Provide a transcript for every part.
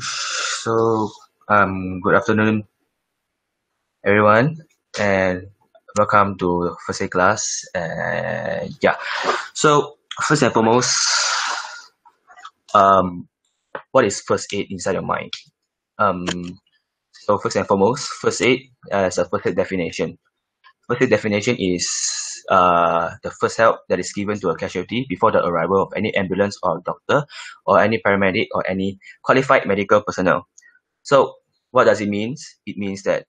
So, um, good afternoon, everyone, and welcome to first aid class. And yeah, so first and foremost, um, what is first aid inside your mind? Um, so first and foremost, first aid as a first aid definition. First aid definition is uh, the first help that is given to a casualty before the arrival of any ambulance or doctor or any paramedic or any qualified medical personnel. So what does it mean? It means that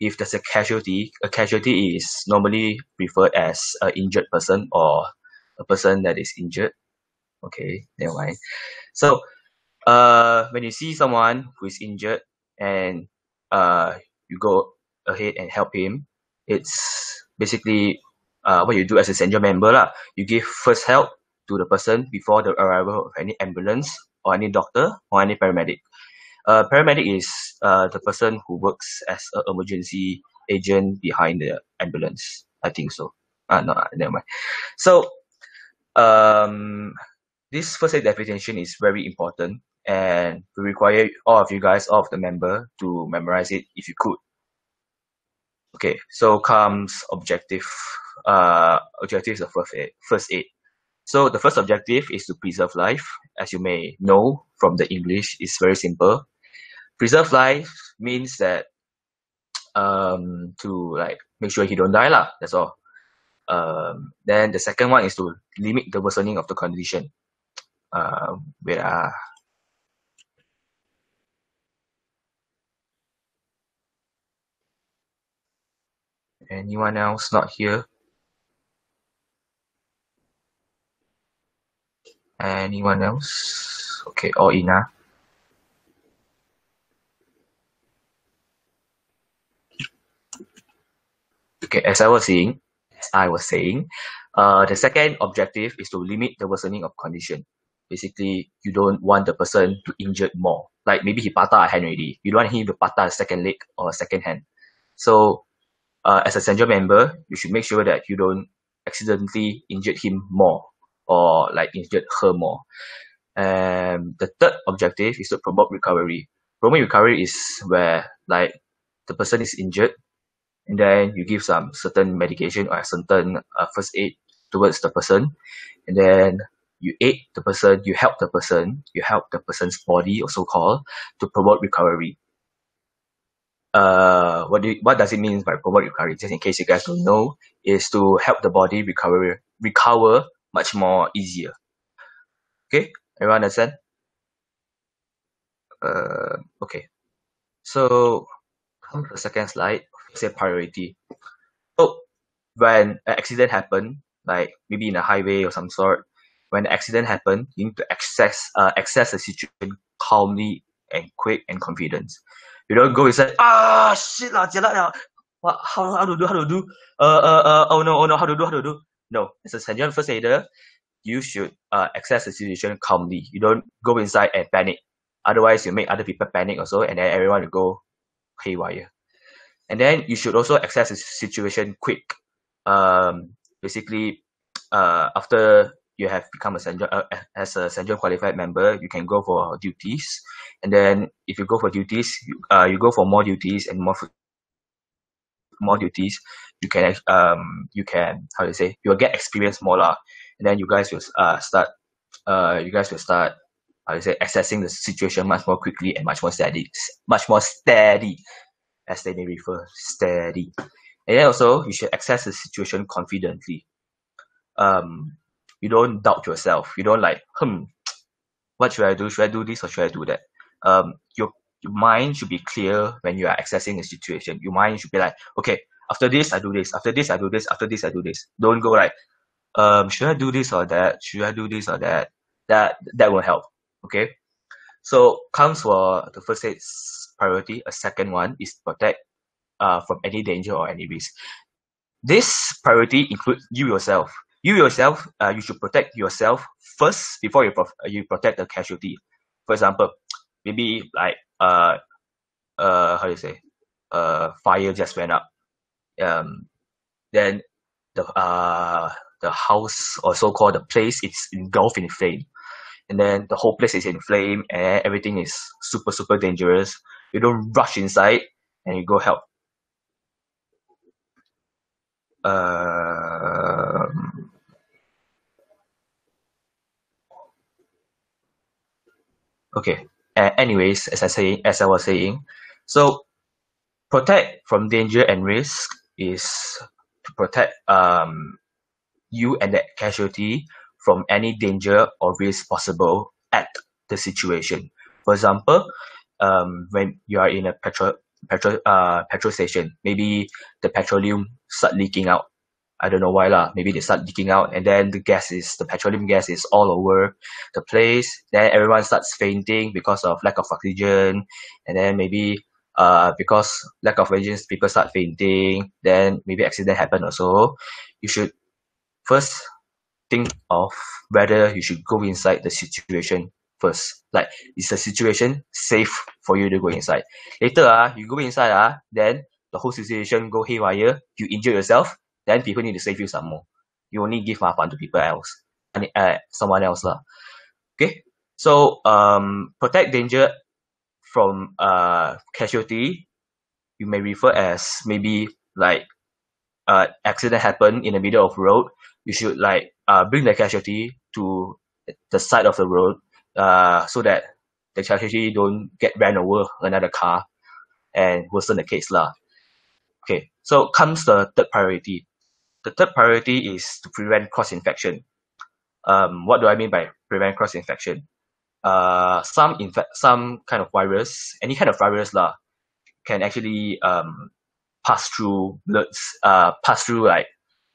if there's a casualty, a casualty is normally referred as an injured person or a person that is injured. Okay, never mind. So uh, when you see someone who is injured and uh, you go ahead and help him, it's basically uh, what you do as St. John member. Lah. You give first help to the person before the arrival of any ambulance or any doctor or any paramedic. Uh, paramedic is uh, the person who works as an emergency agent behind the ambulance. I think so. Uh, no, never mind. So, um, this first aid definition is very important and we require all of you guys, all of the member to memorize it if you could. Okay, so comes objective uh, objectives of first aid, first aid. So the first objective is to preserve life. As you may know from the English, it's very simple. Preserve life means that um, to like make sure he don't die lah. That's all. Um, then the second one is to limit the worsening of the condition. Uh, wait ah. Anyone else not here? Anyone else? Okay, or Ina. Okay, as I was saying, as I was saying, uh, the second objective is to limit the worsening of condition. Basically, you don't want the person to injure more. Like maybe he patah a hand already. You don't want him to patah a second leg or a second hand. So, uh, as St. John member, you should make sure that you don't accidentally injure him more or like injured her more. And the third objective is to promote recovery. Promote recovery is where like the person is injured and then you give some certain medication or certain uh, first aid towards the person and then you aid the person, you help the person, you help the person's body, also called, to promote recovery. Uh, what do you, what does it mean by promote recovery? Just in case you guys don't know, is to help the body recover recover much more easier. Okay, everyone understand? Uh, okay. So, come to the second slide, say priority. So, when an accident happen, like maybe in a highway or some sort, when the accident happen, you need to access uh, access the situation calmly and quick and confident. You don't go inside, ah shit lah, jialat lah. What how how to do how to do? Uh uh uh oh no oh no how to do how to do? No, as St. John first aider, you should uh, access the situation calmly. You don't go inside and panic. Otherwise, you make other people panic also, and then everyone will go haywire. And then you should also access the situation quick. Um, basically, uh, after you have become a uh, as St. John qualified member, you can go for duties. And then if you go for duties, you, uh, you go for more duties and more more duties, you can um you can how to say you'll get experience more lah, and then you guys will uh start uh you guys will start how to say assessing the situation much more quickly and much more steady, much more steady, as they may refer steady, and then also you should access the situation confidently. Um, you don't doubt yourself. You don't like hmm, what should I do? Should I do this or should I do that? Um, your your mind should be clear when you are accessing a situation. Your mind should be like, okay, after this I do this, after this I do this, after this I do this. Don't go like, um, should I do this or that? Should I do this or that? That that will help. Okay. So comes for the first aid priority. A second one is protect uh, from any danger or any risk. This priority includes you yourself. You yourself, uh, you should protect yourself first before you, prof- you protect the casualty. For example, maybe like uh uh how do you say? Uh fire just went up. Um then the uh the house or so called the place is engulfed in flame. And then the whole place is in flame and everything is super super dangerous. You don't rush inside and you go help. Um, okay uh, anyways as i say as i was saying so protect from danger and risk is to protect um you and the casualty from any danger or risk possible at the situation. For example, um, when you are in a petrol petrol uh petrol station, maybe the petroleum start leaking out. I don't know why lah. Maybe they start leaking out, and then the gas is the petroleum gas is all over the place. Then everyone starts fainting because of lack of oxygen, and then maybe uh because lack of oxygen, people start fainting. Then maybe accident happen also. You should first think of whether you should go inside the situation first. Like, is the situation safe for you to go inside? Later, ah, you go inside, ah, then the whole situation go haywire, you injure yourself, then people need to save you some more. You only give fun to people else, and uh, someone else lah. Okay, so um, protect danger from uh casualty. You may refer as maybe like uh accident happen in the middle of road. You should like uh, bring the casualty to the side of the road uh, so that the casualty don't get ran over another car and worsen the case lah. Okay, so comes the third priority. The third priority is to prevent cross-infection. Um, what do I mean by prevent cross-infection? Uh, some infect, some kind of virus, any kind of virus lah, can actually um, pass through bloods, uh, pass through like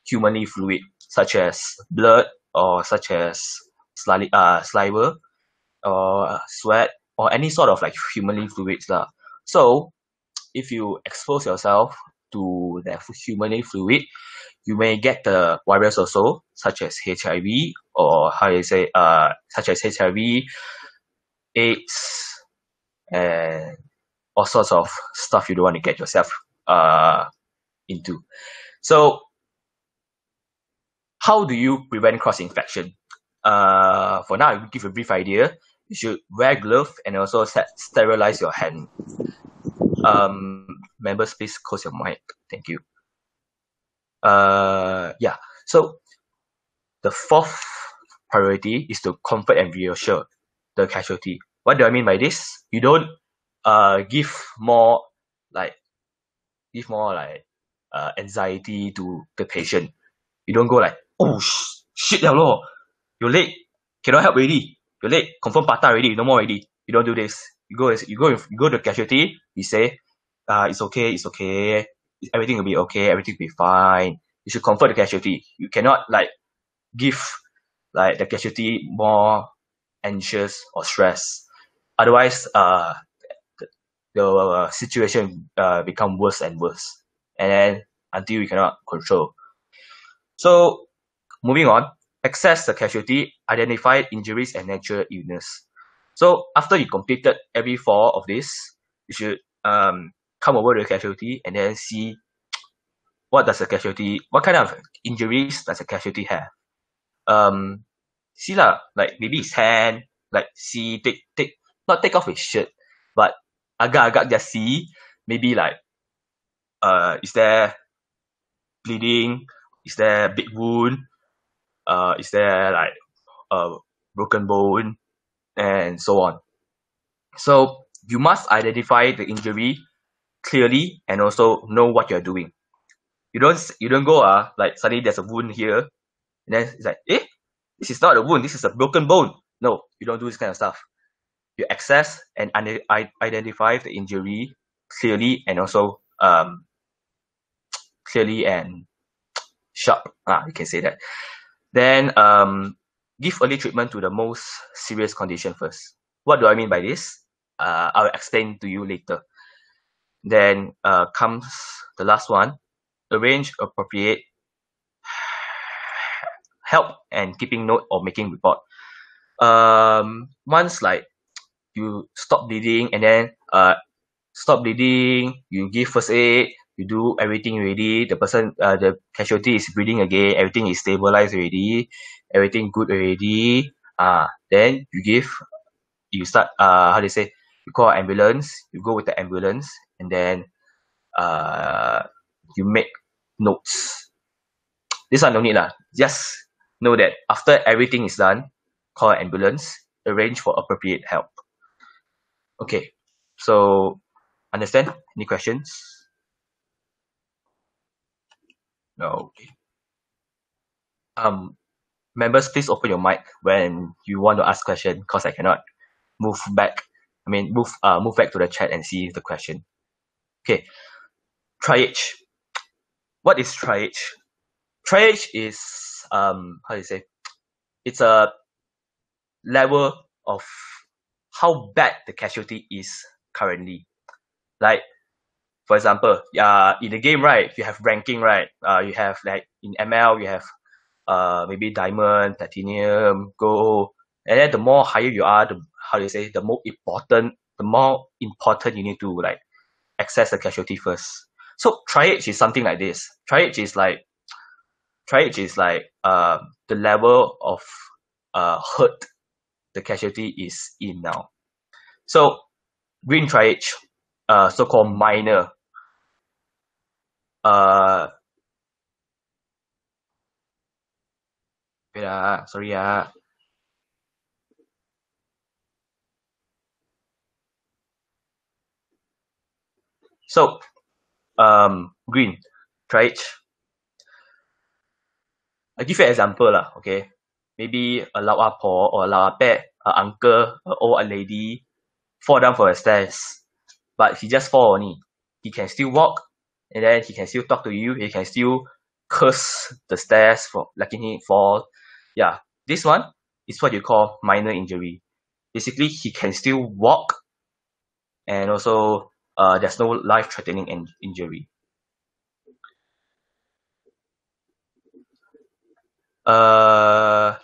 humanly fluid such as blood or such as sali- uh, saliva or sweat or any sort of like humanly fluids lah. So if you expose yourself to the humanly fluid, you may get the virus also, such as HIV or how you say uh such as HIV, AIDS, and all sorts of stuff you don't want to get yourself uh into. So how do you prevent cross-infection? Uh, for now, I will give a brief idea. You should wear gloves and also sterilize your hand. Um, members, please close your mic. Thank you. Uh, yeah. So the fourth priority is to comfort and reassure the casualty. What do I mean by this? You don't uh give more like give more like uh anxiety to the patient. You don't go like, oh sh- shit liao lor your leg cannot help already. Your leg confirm patah already. No more already. You don't do this. You go you go you go to the casualty. You say uh it's okay it's okay everything will be okay everything will be fine. You should comfort the casualty. You cannot like give like the casualty more anxious or stress. Otherwise uh the, the uh, situation uh, become worse and worse. And then until you cannot control. So Moving on, assess the casualty, identify injuries and natural illness. So after you completed every four of this, you should um, come over the casualty and then see what does the casualty, what kind of injuries does the casualty have. Um, see lah, like maybe his hand, like see, take, take, not take off his shirt, but agak-agak just see, maybe like, uh, is there bleeding? Is there big wound? uh, is there like a broken bone and so on. So you must identify the injury clearly and also know what you're doing. You don't you don't go uh like suddenly there's a wound here and then it's like eh this is not a wound this is a broken bone. No, you don't do this kind of stuff. You access and identify the injury clearly and also um clearly and sharp. Ah, you can say that. Then um, give early treatment to the most serious condition first. What do I mean by this? Uh, I'll explain to you later. Then uh, comes the last one, arrange appropriate help and keeping note or making report. Um, once like you stop bleeding and then uh, stop bleeding, you give first aid, you do everything already the person uh, the casualty is breathing again everything is stabilized already everything good already Ah, then you give, you start, uh, how do you say, you call ambulance, you go with the ambulance, and then uh, you make notes. This one no need lah. Just know that after everything is done, call an ambulance, arrange for appropriate help. Okay, so understand? Any questions? No. Okay. Um, members, please open your mic when you want to ask question, because I cannot move back. I mean, move uh move back to the chat and see the question. Okay, triage. What is triage? Triage is um how do you say? It's a level of how bad the casualty is currently. Like for example, uh, in the game, right, you have ranking, right? Uh, you have like in ML, you have uh maybe diamond, platinum, gold, and then the more higher you are, the how do you say, the more important, the more important you need to like access the casualty first. So triage is something like this. Triage is like triage is like uh, the level of uh, hurt the casualty is in now. So green triage, uh, so-called minor. Uh, wait, uh, sorry, uh, So, um, green, triage. I give you an example lah, okay? Maybe a lawa po or a lawa pet, a uncle, a old lady, fall down for the stairs, but he just fall on only. He can still walk, and then he can still talk to you. He can still curse the stairs for letting him fall. Yeah, this one is what you call minor injury. Basically, he can still walk, and also uh, there's no life-threatening in- injury. Uh,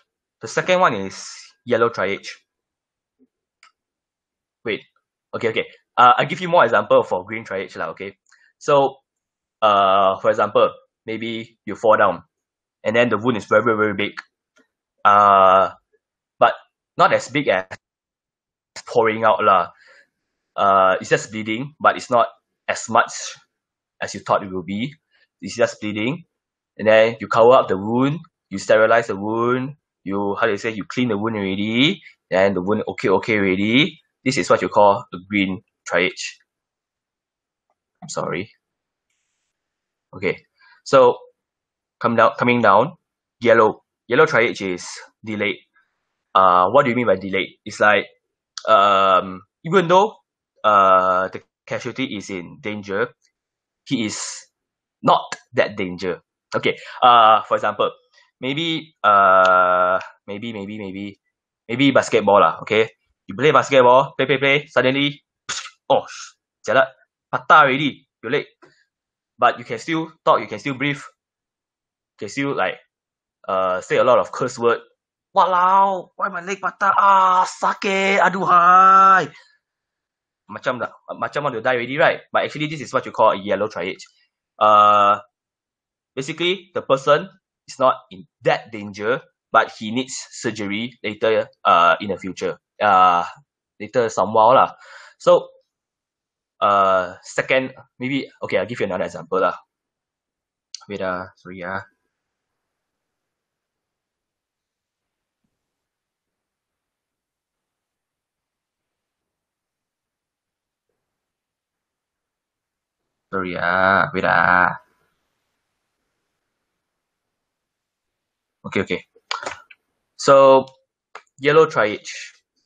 the second one is yellow triage. Wait, okay, okay. Uh, I'll give you more example for green triage lah. Okay, so uh, for example, maybe you fall down, and then the wound is very, very, very big. Uh, but not as big as pouring out lah uh, it's just bleeding, but it's not as much as you thought it will be. It's just bleeding, and then you cover up the wound, you sterilize the wound, you how do you say you clean the wound already, and the wound okay okay already. This is what you call a green triage. I'm sorry. Okay, so come down coming down, yellow yellow triage is delayed. Uh, what do you mean by delayed? It's like um even though uh, the casualty is in danger, he is not that danger. Okay. Uh, for example, maybe uh, maybe maybe maybe maybe basketball lah. Okay, you play basketball, play play play. Suddenly, oh, jalan patah already your leg, but you can still talk, you can still breathe, you can still like uh say a lot of curse word. Walau, why my leg patah? Ah, sakit, aduhai macam dah macam want to die already, right? But actually, this is what you call a yellow triage. Uh, basically, the person is not in that danger, but he needs surgery later. Uh, in the future. Uh, later some while lah. So, uh, second, maybe okay. I'll give you another example lah. Wait uh, sorry. Uh. Sorry ah, wait ah. Okay, okay. So, yellow triage.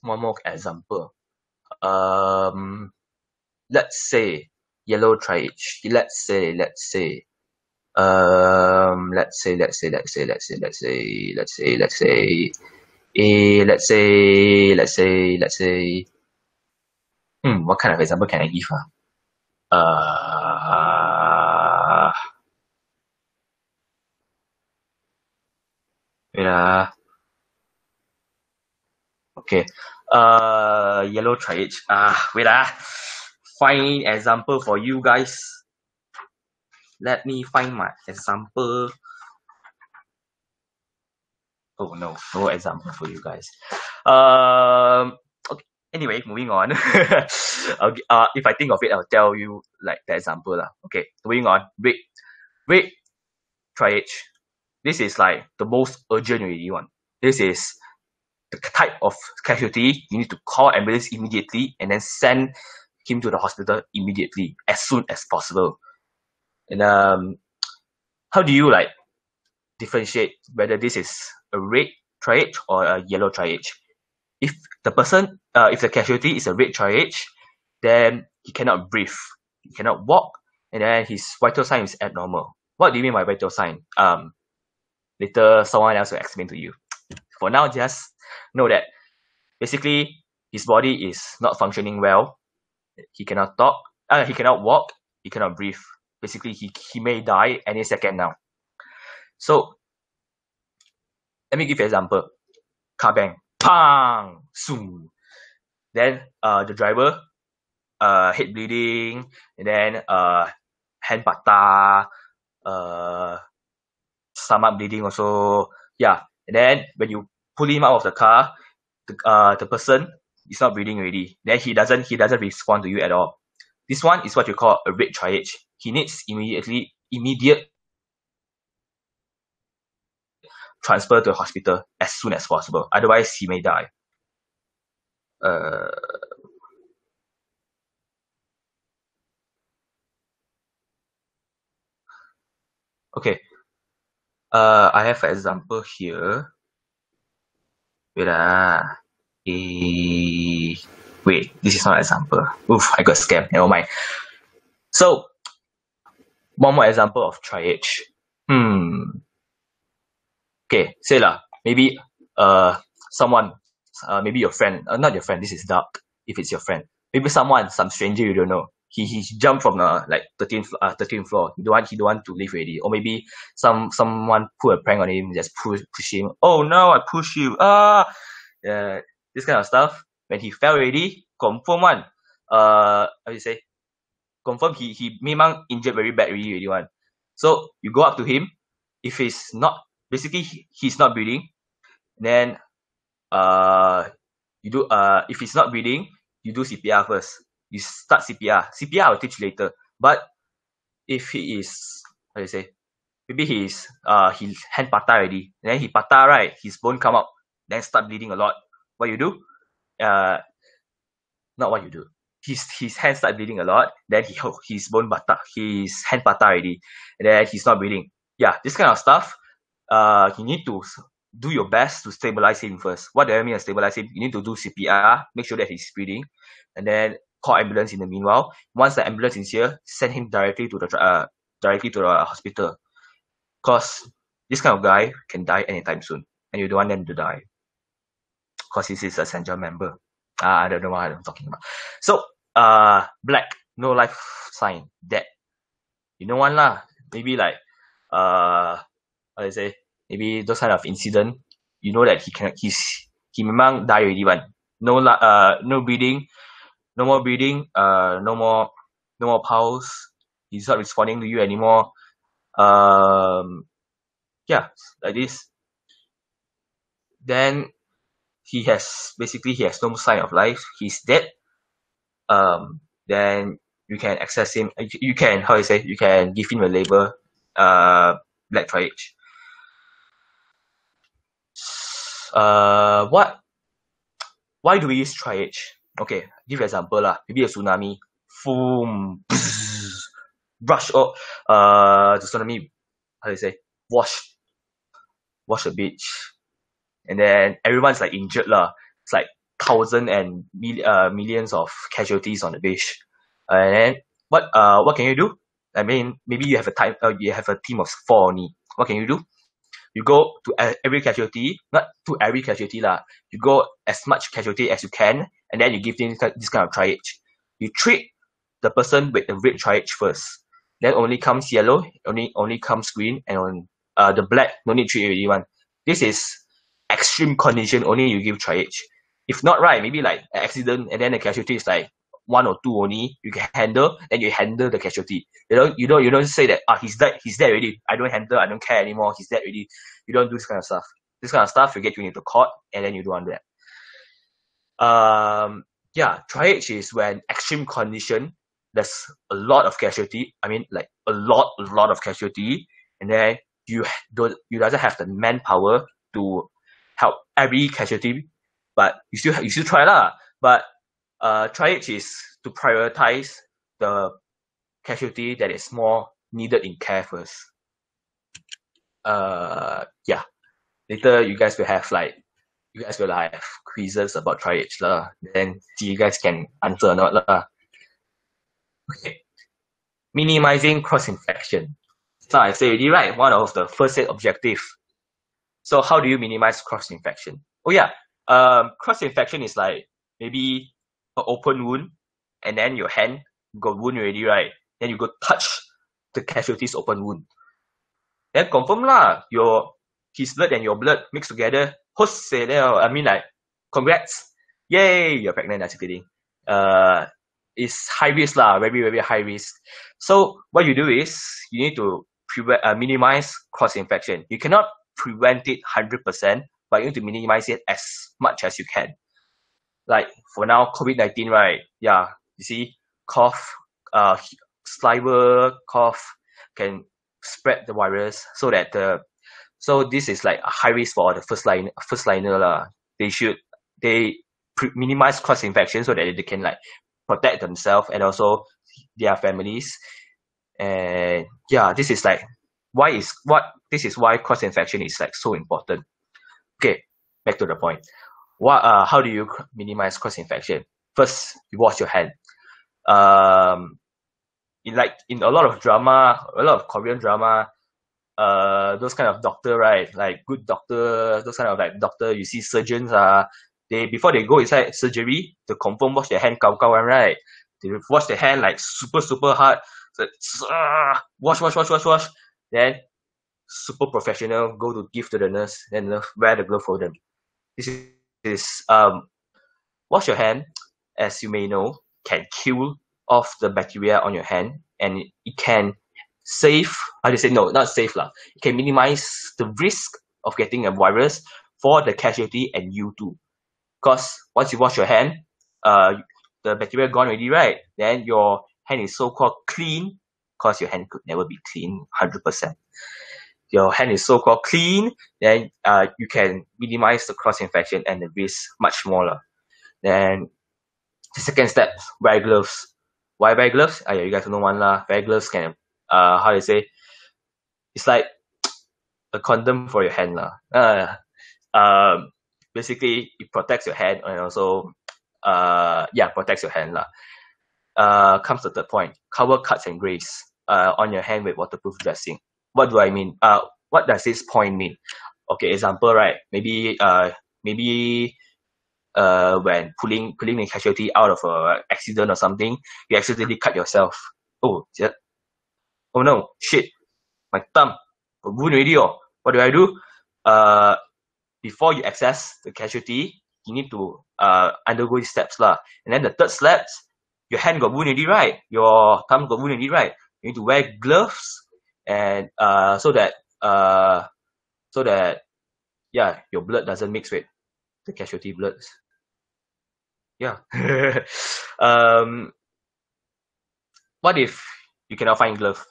One more example. Um, let's say yellow triage. Let's say, let's say, um, let's say, let's say, let's say, let's say, let's say, let's say, let's say, eh, let's say, let's say, let's say. Hmm, what kind of example can I give? Uh? Uh. Okay. Uh, yellow triage. Ah, wait ah. Find example for you guys. Let me find my example. Oh no, no example for you guys. Um. Anyway, moving on. Uh, if I think of it, I'll tell you like the example lah. Okay, moving on. Wait, wait. Triage. This is like the most urgent one. This is the type of casualty you need to call ambulance immediately and then send him to the hospital immediately as soon as possible. And um, how do you like differentiate whether this is a red triage or a yellow triage? If the person, uh, if the casualty is a red triage, then he cannot breathe, he cannot walk, and then his vital sign is abnormal. What do you mean by vital sign? Um, later someone else will explain to you. For now, just know that basically his body is not functioning well. He cannot talk. Uh, he cannot walk. He cannot breathe. Basically, he, he may die any second now. So, let me give you an example. Car bang. Pang! Soon. Then, uh, the driver, uh, head bleeding, and then, uh, hand patah, uh, stomach bleeding also. Yeah. And then, when you pull him out of the car, the, uh, the person is not breathing already. Then he doesn't he doesn't respond to you at all. This one is what you call a red triage. He needs immediately immediate transfer to a hospital as soon as possible. Otherwise, he may die. Uh, okay. Uh, I have an example here. Wait ah. Eh, wait, this is not an example. Oof, I got scammed. Never mind. So, one more example of triage. Hmm. Okay, say lah. Maybe uh someone, uh maybe your friend, uh, not your friend. This is dark. If it's your friend, maybe someone, some stranger you don't know. He he jumped from the like 13th uh 13th floor. He don't want he don't want to leave already. Or maybe some someone put a prank on him, just push push him. Oh no, I push you. Ah, yeah, this kind of stuff. When he fell already, confirm one. Uh, how you say? Confirm he he memang injured very bad already one. So you go up to him. If he's not basically he's not breathing, then uh you do uh if he's not breathing, you do CPR first. You start CPR. CPR I'll teach later. But if he is how do you say? Maybe he's uh he hand patah already. Then he patah right, his bone come up, then start bleeding a lot. What you do? Uh not what you do. His his hand start bleeding a lot, then he his bone patah, his hand patah already, and then he's not breathing. Yeah, this kind of stuff. Uh you need to do your best to stabilize him first. What do I mean by stabilize him? You need to do CPR, make sure that he's breathing, and then call ambulance in the meanwhile. Once the ambulance is here, send him directly to the uh, directly to the hospital. Cause this kind of guy can die anytime soon, and you don't want them to die. Cause this is a essential member. Uh, I don't know what I'm talking about. So, uh, black, no life sign, dead. You know one lah. Maybe like, uh, how I say? Maybe those kind of incident. You know that he can he's he memang die already one. No uh no breathing, no more breathing, uh no more no more pulse. He's not responding to you anymore. Um yeah, like this. Then he has basically he has no sign of life. He's dead. Um then you can access him you you can how you say you can give him a label uh black triage. Uh what why do we use triage? Okay, give an example lah. Maybe a tsunami. Boom, brush up. Uh, the tsunami. How do you say? Wash, wash the beach, and then everyone's like injured lah. It's like thousand and mil- uh, millions of casualties on the beach. And then what uh what can you do? I mean, maybe you have a time. Uh, you have a team of four only. What can you do? You go to every casualty, not to every casualty lah. You go as much casualty as you can, and then you give them this kind of triage. You treat the person with the red triage first. Then only comes yellow, only only comes green, and on uh, the black no need treat already one. This is extreme condition. Only you give triage. If not right, maybe like accident, and then the casualty is like one or two only you can handle, then you handle the casualty. You don't you don't you don't say that ah he's dead he's dead already. I don't handle, I don't care anymore, he's dead already. You don't do this kind of stuff. this kind of stuff, you get you into court, and then you do on that. Um, yeah, triage is when extreme condition, there's a lot of casualty. I mean, like a lot, a lot of casualty, and then you don't, you doesn't have the manpower to help every casualty, but you still you still try lah. But uh, triage is to prioritize the casualty that is more needed in care first. Uh, yeah. Later you guys will have like you guys will have quizzes about triage lah. Then see you guys can answer or not lah. Okay. Minimizing cross infection. So I say already right, one of the first set objective. So how do you minimize cross infection? Oh yeah, um, cross infection is like maybe open wound and then your hand got wound already, right? Then you go touch the casualty's open wound. Then confirm lah, your his blood and your blood mixed together. Host say I mean like, congrats, yay, you're pregnant. That's kidding. Uh, it's high risk lah, very very high risk. So what you do is you need to prevent, uh, minimize cross infection. You cannot prevent it hundred percent, but you need to minimize it as much as you can. Like for now, COVID nineteen, right? Yeah, you see, cough, uh, saliva, cough can spread the virus so that the so this is like a high risk for the first line first liner lah. They should they pre- minimize cross infection so that they can like protect themselves and also their families. And yeah, this is like why is what this is why cross infection is like so important. Okay, back to the point. What uh how do you minimize cross infection? First, you wash your hand. Um, in like in a lot of drama, a lot of Korean drama, uh those kind of doctor right like good doctor those kind of like doctor you see surgeons uh they before they go inside surgery to confirm wash their hand cow one right? They wash their hand like super super hard. So, uh, wash wash wash wash wash. Then super professional go to give to the nurse then wear the glove for them. This is um wash your hand. As you may know can kill off the bacteria on your hand and it can save do you say no not save lah. It can minimize the risk of getting a virus for the casualty and you too. Because once you wash your hand uh the bacteria gone already right? Then your hand is so called clean because your hand could never be clean 100% your hand is so called clean then uh you can minimize the cross infection and the risk much smaller then the second step wear gloves why wear gloves? Ah, yeah, you guys know one lah. Wear gloves can uh how do you say it's like a condom for your hand lah. Uh, um basically it protects your hand and also uh yeah protects your hand lah. Uh comes the third point. Cover cuts and graze uh on your hand with waterproof dressing. What do I mean? Uh what does this point mean? Okay, example, right? Maybe uh maybe uh when pulling pulling a casualty out of a accident or something, you accidentally cut yourself. Oh, oh no, shit, my thumb got wound already. Oh, what do I do? Uh, before you access the casualty, you need to uh undergo these steps lah. And then the third step, your hand got wound already, right? Your thumb got wound already, right? You need to wear gloves and uh so that uh so that yeah your blood doesn't mix with the casualty bloods. Yeah. um. What if you cannot find glove?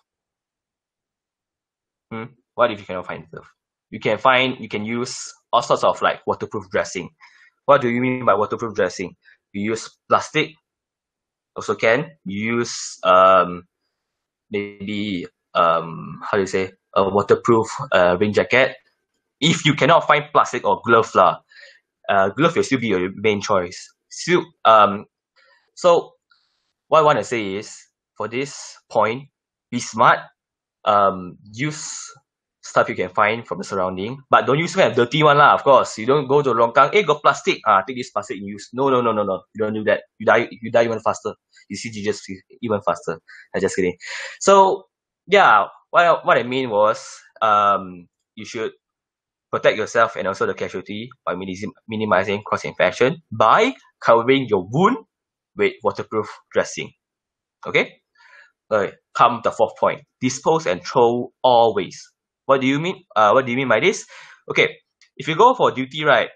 Hmm? What if you cannot find glove? You can find, you can use all sorts of like waterproof dressing. What do you mean by waterproof dressing? You use plastic, also can. You use um maybe um how do you say a waterproof uh, rain jacket. If you cannot find plastic or glove lah, uh, glove will still be your main choice. Still, um, so what I want to say is for this point, be smart um use stuff you can find from the surrounding but don't use kind of dirty one lah of course. You don't go to longkang hey got plastic. Ah take this plastic and use. No no no no no. You don't do that. You die you die even faster. You see you just even faster. I'm just kidding. So yeah what I, what I mean was um you should protect yourself and also the casualty by minimizing, cross infection by covering your wound with waterproof dressing okay Okay, come the fourth point. Dispose and throw always. What do you mean? Uh, what do you mean by this? Okay, if you go for duty, right,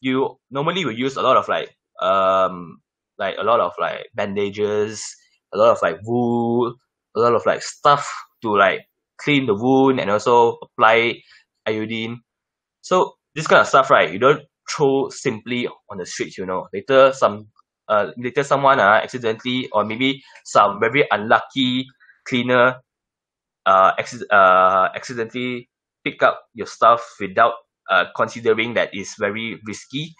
you normally will use a lot of like um like a lot of like bandages, a lot of like wool, a lot of like stuff to like clean the wound and also apply iodine. So this kind of stuff, right? You don't throw simply on the street, you know. Later some uh later someone uh, accidentally or maybe some very unlucky cleaner uh, acc- uh accidentally pick up your stuff without uh considering that it's very risky,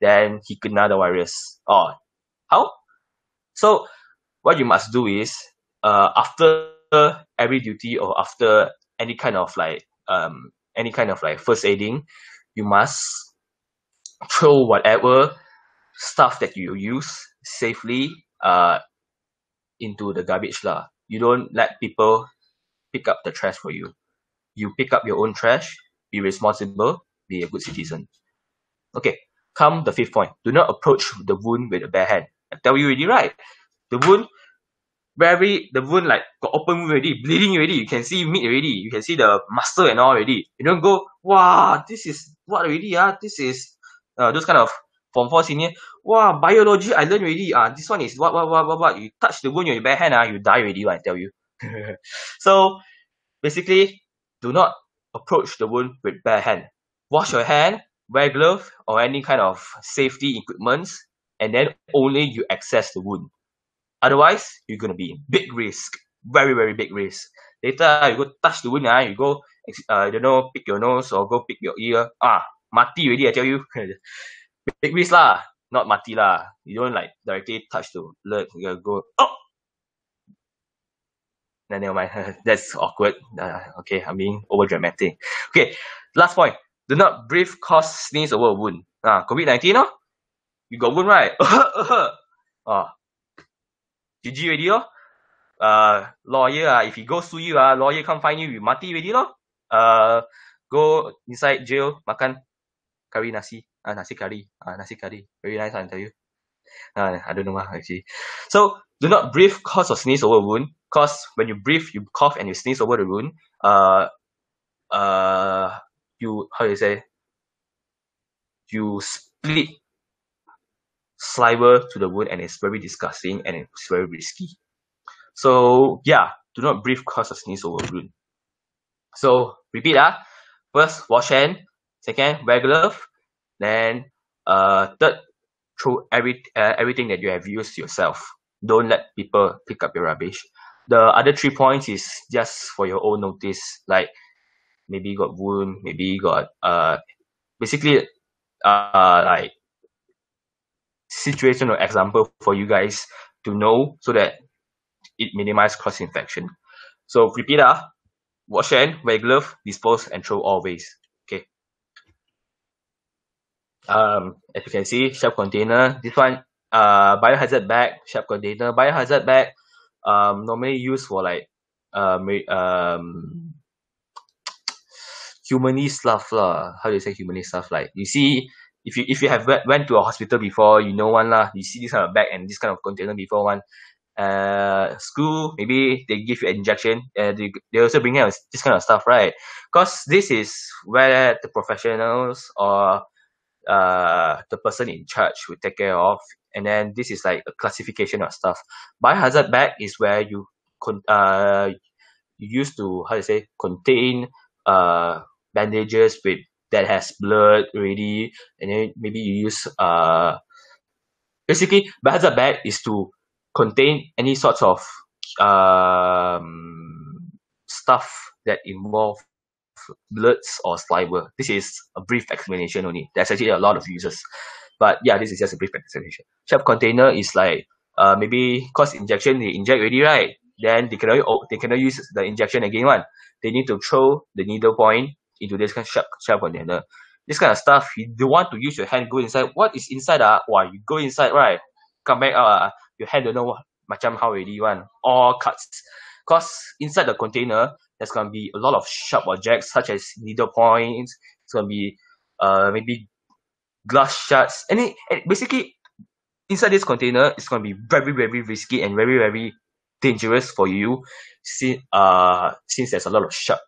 then he could not the virus. Oh, how? So what you must do is uh after every duty or after any kind of like um any kind of like first aiding, you must throw whatever stuff that you use safely uh into the garbage lah. You don't let people pick up the trash for you. You pick up your own trash, be responsible, be a good citizen. Okay, come the fifth point. Do not approach the wound with a bare hand. I tell you already, right? The wound very the wound like got open wound already, bleeding already. You can see meat already. You can see the muscle and all already. You don't go, wow, this is what already? Ah, this is uh, those kind of form four senior. Wow, biology I learned already. Ah, this one is what what what what what. You touch the wound with your bare hand, ah, you die already. I tell you. so basically, do not approach the wound with bare hand. Wash your hand, wear glove or any kind of safety equipment, and then only you access the wound. Otherwise, you're gonna be big risk, very very big risk. Later, you go touch the wound, ah, you go, uh, I don't know, pick your nose or go pick your ear. Ah, mati already. I tell you, big risk lah, not mati lah. You don't like directly touch the blood. You go, oh, Nah, never mind. That's awkward. Uh, okay, I'm being over dramatic. Okay, last point. Do not breathe, cough, sneeze over a wound. Ah, COVID 19, no? You got wound, right? ah, GG already, no? Uh, lawyer, uh, if he go sue you, uh, lawyer come find you, you mati already, no? Uh, go inside jail, makan curry nasi. Ah, nasi curry. Ah, nasi curry. Very nice, I tell you. Uh, I don't know actually. So do not breathe, cough or sneeze over a wound. Cause when you breathe, you cough and you sneeze over the wound. Uh, uh, you how you say? You split saliva to the wound, and it's very disgusting and it's very risky. So yeah, do not breathe, cough or sneeze over wound. So repeat ah. First, wash hand. Second, wear glove. Then, uh, third, throw every uh, everything that you have used yourself. Don't let people pick up your rubbish. The other three points is just for your own notice. Like maybe you got wound, maybe you got uh basically uh like situation or example for you guys to know so that it minimize cross infection. So repeat ah, wash hand, wear glove, dispose and throw always. Okay. Um, as you can see, sharp container. This one, uh, biohazard bag, sharp container. Biohazard bag, um, normally used for like, um, um, humanist stuff lah. How do you say humanist stuff? Like you see, if you if you have went, to a hospital before, you know one lah. You see this kind of bag and this kind of container before one. Uh, school maybe they give you an injection. Uh, they they also bring out this kind of stuff, right? Because this is where the professionals or uh the person in charge will take care of and then this is like a classification of stuff biohazard bag is where you con- uh you used to how to say contain uh bandages with that has blood already and then maybe you use uh basically biohazard bag is to contain any sorts of um stuff that involve bloods or saliva. This is a brief explanation only. There's actually a lot of uses. But yeah, this is just a brief explanation. Sharp container is like uh maybe cause injection they inject already, right? Then they cannot oh, they cannot use the injection again one. They need to throw the needle point into this kind of sharp sharp container. This kind of stuff, you don't want to use your hand go inside. What is inside? Ah, why you go inside, right? Come back uh, your hand don't know what macam how already one. All cuts. Cause inside the container, there's gonna be a lot of sharp objects such as needle points. It's gonna be uh maybe glass shards. Any basically inside this container, it's gonna be very very risky and very very dangerous for you. Since uh since there's a lot of sharp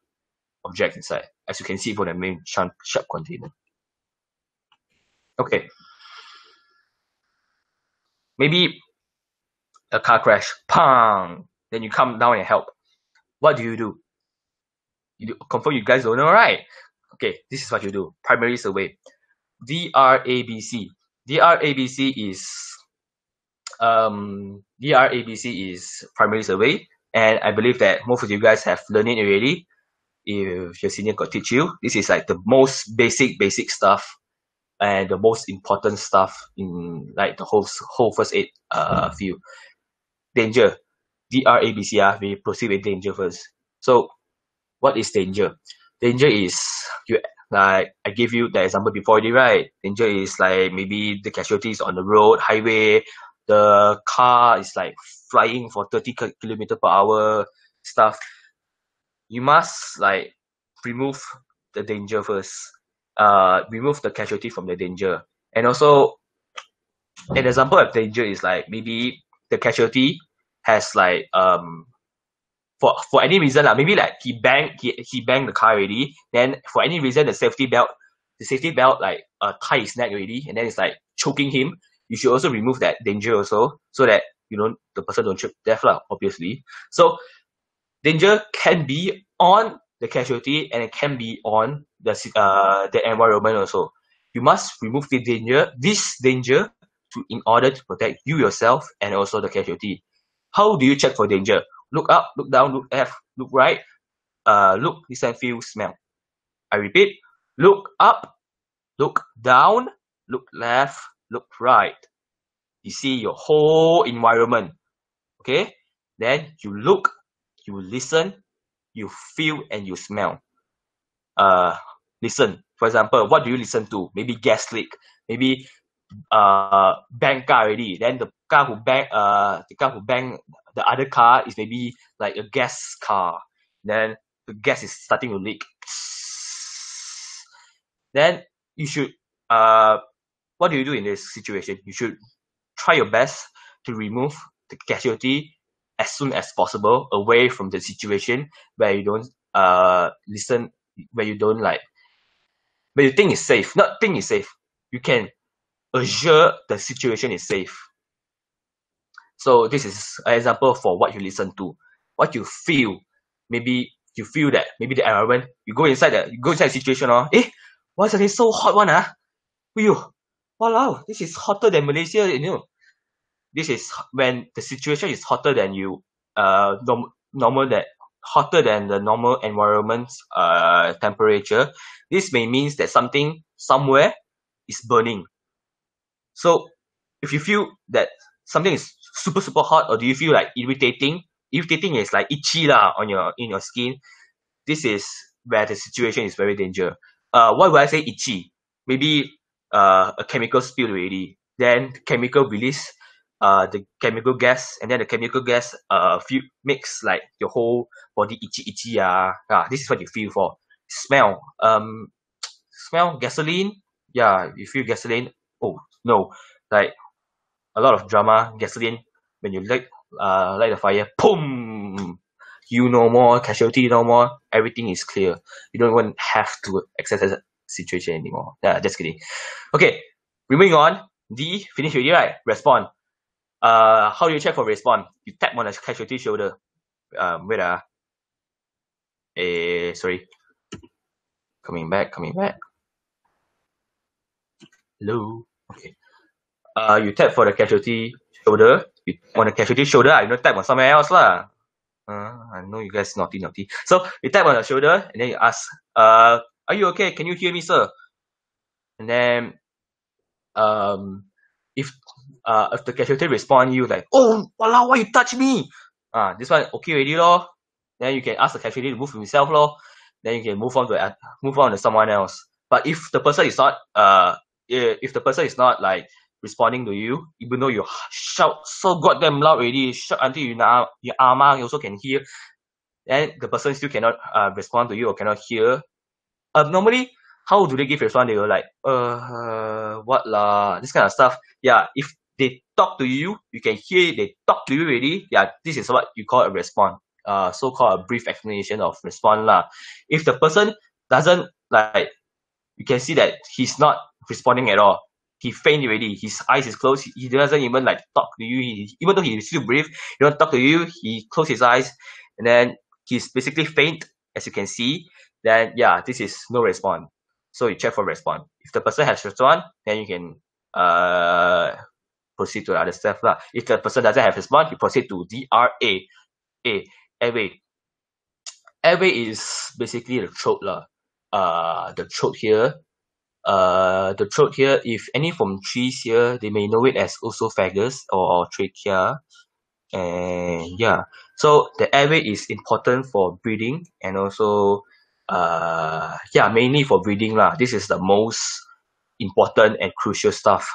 objects inside, as you can see from the main sharp, sharp container. Okay. Maybe a car crash, pang, then you come down and help. What do you do? You confirm you guys don't know, right? Okay, this is what you do. Primary survey. DRABC. DRABC is um DRABC is primary survey, and I believe that most of you guys have learned it already. If your senior could teach you, this is like the most basic basic stuff and the most important stuff in like the whole whole first aid uh field. Danger. D-R-A-B-C, ah, we proceed with danger first. So what is danger? Danger is you like I gave you the example before already, right? Danger is like maybe the casualties on the road, highway, the car is like flying for 30 kilometer per hour stuff. You must like remove the danger first. Uh, remove the casualty from the danger. And also, an example of danger is like maybe the casualty has like um for for any reason lah, maybe like he banged he he banged the car already. Then for any reason the safety belt the safety belt like uh tie his neck already, and then it's like choking him. You should also remove that danger also, so that you know the person don't trip death lah. Obviously, so danger can be on the casualty and it can be on the uh the environment also. You must remove the danger, this danger, to in order to protect you yourself and also the casualty. How do you check for danger? Look up, look down, look left, look right. Uh, look, listen, feel, smell. I repeat, look up, look down, look left, look right. You see your whole environment. Okay? Then you look, you listen, you feel, and you smell. Uh, listen. For example, what do you listen to? Maybe gas leak. Maybe uh bang car already. Then the car who bang uh the car who bang the other car is maybe like a gas car. Then the gas is starting to leak. Then you should uh what do you do in this situation? You should try your best to remove the casualty as soon as possible away from the situation where you don't uh listen where you don't like where you think is safe. Not think is safe. You can assure the situation is safe. So this is an example for what you listen to, what you feel. Maybe you feel that maybe the environment, you go inside the you go inside the situation, oh, eh, why is it so hot one ah? Wow, wow, this is hotter than Malaysia, you know. This is when the situation is hotter than you uh norm, normal that hotter than the normal environment uh temperature. This may means that something somewhere is burning so if you feel that something is super super hot or do you feel like irritating, irritating is like itchy lah on your in your skin. This is where the situation is very danger. Uh, why would I say itchy? Maybe uh, a chemical spill already. Then chemical release uh, the chemical gas, and then the chemical gas uh feel makes like your whole body itchy itchy ah. Ah, this is what you feel for. Smell. Um, smell gasoline. Yeah, you feel gasoline. Oh, no, like a lot of drama, gasoline. When you light, uh, light the fire, boom, you no more casualty, no more. Everything is clear. You don't even have to access that situation anymore. Yeah, just kidding. Okay, moving on. D finish already, right? Respond. Uh, how do you check for response? You tap on the casualty shoulder. Um, wait ah. Eh, sorry. Coming back, coming back. Hello. Okay. Uh, you tap for the casualty shoulder. You tap on the casualty shoulder, I don't tap on somewhere else lah. Uh, I know you guys naughty naughty. So you tap on the shoulder and then you ask, uh, are you okay? Can you hear me, sir? And then, um, if uh if the casualty respond you like, oh, wow, why you touch me? Uh, this one okay already lor. Then you can ask the casualty to move himself lor. Then you can move on to move on to someone else. But if the person is not uh if the person is not like responding to you, even though you shout so goddamn loud already, shout until you now your ama also can hear, then the person still cannot uh, respond to you or cannot hear. Uh, normally, how do they give response? They go like, uh, what lah, this kind of stuff. Yeah, if they talk to you, you can hear they talk to you already. Yeah, this is what you call a response. Uh, so-called a brief explanation of response lah. If the person doesn't like, you can see that he's not responding at all. he faint already. His eyes is closed. He doesn't even like talk to you. He, even though he still breathe, he don't talk to you. He close his eyes, and then he's basically faint, as you can see. Then yeah, this is no response. So you check for response. If the person has response, then you can uh proceed to other stuff lah. If the person doesn't have response, you proceed to DRA. A airway. Airway is basically the throat lah. Uh, the throat here uh, the throat here, if any from trees here, they may know it as esophagus or, or trachea. And yeah, so the airway is important for breathing and also, uh, yeah, mainly for breathing lah. This is the most important and crucial stuff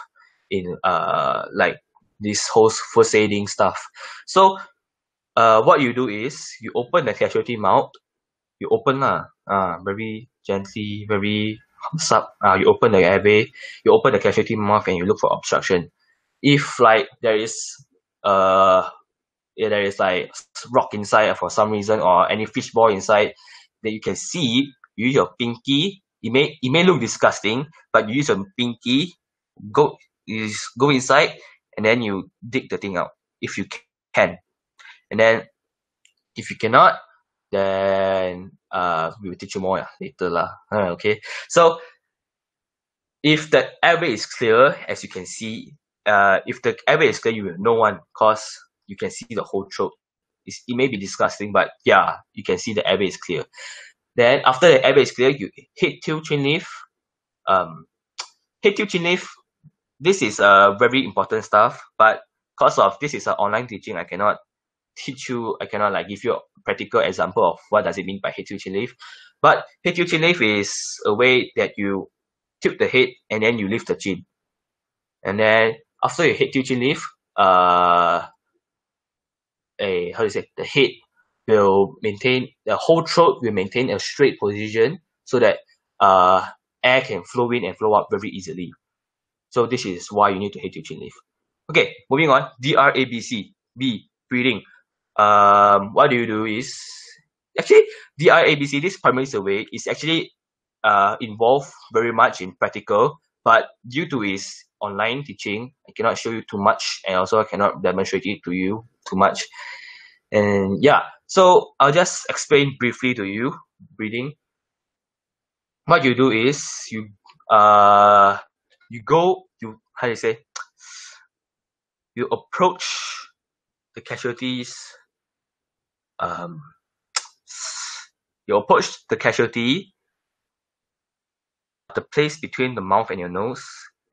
in uh like this whole first aiding stuff. So, uh, what you do is you open the casualty mouth. You open lah, uh, very gently, very sub uh, you open the airway, you open the casualty mouth and you look for obstruction. If like there is uh yeah, there is like rock inside for some reason or any fish ball inside that you can see, you use your pinky. It may it may look disgusting, but you use your pinky, go is go inside and then you dig the thing out if you can. And then if you cannot, then uh we will teach you more later lah. okay. So if the airway is clear, as you can see, uh if the airway is clear, you will know one because you can see the whole throat. It's, it may be disgusting, but yeah, you can see the airway is clear. Then after the airway is clear, you head tilt chin lift. Um, head tilt chin lift. This is a very important stuff, but because of this is an online teaching, I cannot teach you, I cannot like give you a practical example of what does it mean by head to chin lift. But head to chin lift is a way that you tilt the head and then you lift the chin. And then after you head to chin lift, uh, a how do you say the head will maintain the whole throat will maintain a straight position so that uh air can flow in and flow out very easily. So this is why you need to head your chin leaf. Okay, moving on. D R A B C B breathing um, what do you do is actually DRABC, this primary survey, is actually uh, involved very much in practical, but due to its online teaching, I cannot show you too much, and also I cannot demonstrate it to you too much. And yeah, so I'll just explain briefly to you breathing. What you do is you uh you go how do you say you approach the casualties um, you approach the casualty, the place between the mouth and your nose,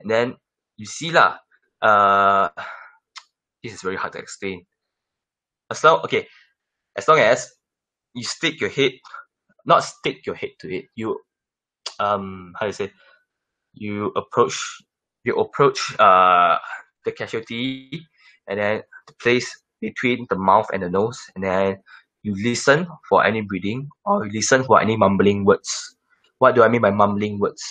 and then you see lah. Uh, this is very hard to explain. As long okay, as long as you stick your head, not stick your head to it. You um how do you say? You approach you approach uh the casualty, and then the place between the mouth and the nose, and then you listen for any breathing or you listen for any mumbling words. What do I mean by mumbling words?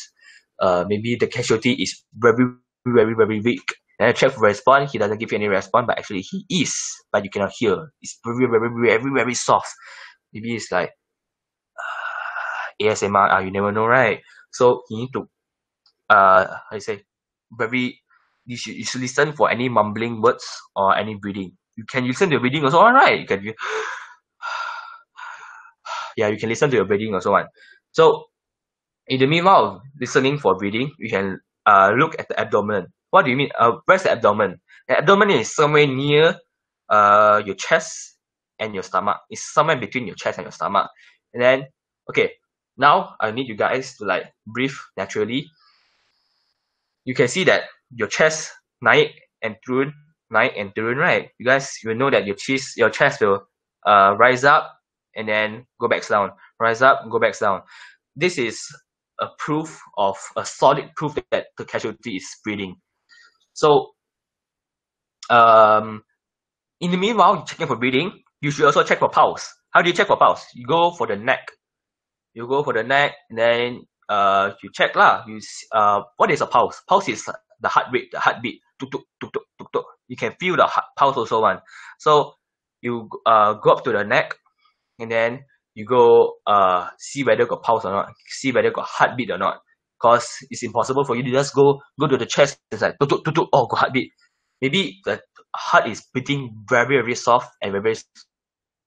Uh, maybe the casualty is very, very, very weak. And I check for response, he doesn't give you any response, but actually he is, but you cannot hear. It's very, very, very, very, soft. Maybe it's like uh, ASMR, you never know, right? So you need to, uh, I say, very, you should, you should listen for any mumbling words or any breathing you can listen to your breathing also all right. You can you, yeah, you can listen to your breathing also one. So in the meanwhile listening for breathing, you can uh look at the abdomen. What do you mean? Uh, where's the abdomen? The abdomen is somewhere near uh your chest and your stomach. It's somewhere between your chest and your stomach. And then okay, now I need you guys to like breathe naturally. You can see that your chest, night and through night and during right, you guys will know that your chest your chest will uh, rise up and then go back down, rise up, go back down. This is a proof of a solid proof that the casualty is breathing. So, um, in the meanwhile, you're checking for breathing, you should also check for pulse. How do you check for pulse? You go for the neck. You go for the neck, and then uh, you check lah. You uh, what is a pulse? Pulse is the heart rate, the heartbeat. Tuk, tuk, tuk, tuk, tuk, tuk. You can feel the heart pulse also one. So you uh, go up to the neck and then you go uh, see whether got pulse or not, see whether got heartbeat or not. because it's impossible for you to just go go to the chest. It's like tuk, tuk, tuk, tuk, oh, go heartbeat. Maybe the heart is beating very very soft and very, very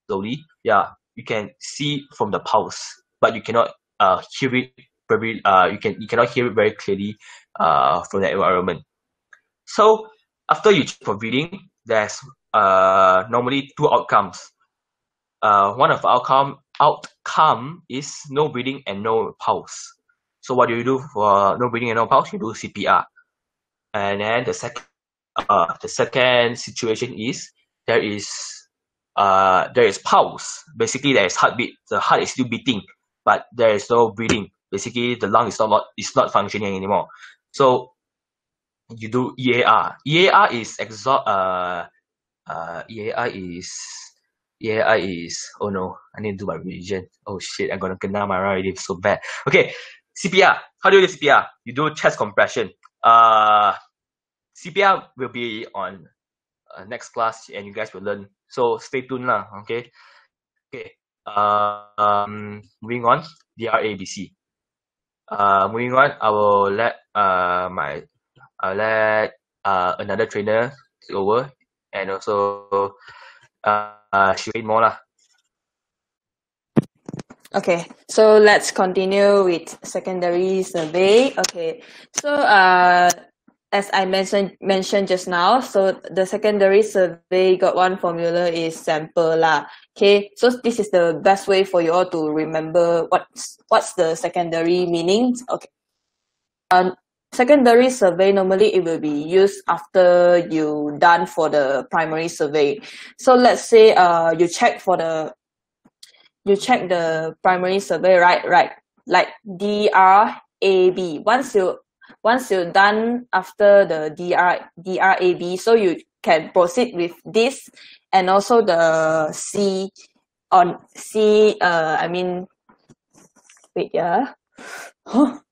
slowly. Yeah, you can see from the pulse, but you cannot uh hear it very uh you can you cannot hear it very clearly uh from the environment. So after you check for breathing, there's uh normally two outcomes. Uh, one of outcome outcome is no breathing and no pulse. So what do you do for no breathing and no pulse? You do CPR. And then the second uh, the second situation is there is uh, there is pulse. Basically, there is heartbeat. The heart is still beating, but there is no breathing. Basically, the lung is not is not functioning anymore. So you do EAR. EAR is exhaust. Uh, uh, EAR is EAR is oh no, I need to do my revision. Oh shit, I'm gonna kena my already so bad. Okay, CPR. How do you do CPR? You do chest compression. Uh, CPR will be on uh, next class, and you guys will learn. So stay tuned lah. Okay. Okay. Uh, um, moving on. DRABC. Uh, moving on, I will let uh my I'll let uh another trainer take over and also uh, uh she more lah. Okay, so let's continue with secondary survey. Okay, so uh, as I mentioned mentioned just now, so the secondary survey got one formula is sample lah. Okay, so this is the best way for you all to remember what's what's the secondary meaning. Okay, um, secondary survey normally it will be used after you done for the primary survey. So let's say uh you check for the you check the primary survey, right? Right. Like DRAB. Once you once you're done after the DR DRAB, so you can proceed with this and also the C on C uh I mean wait yeah.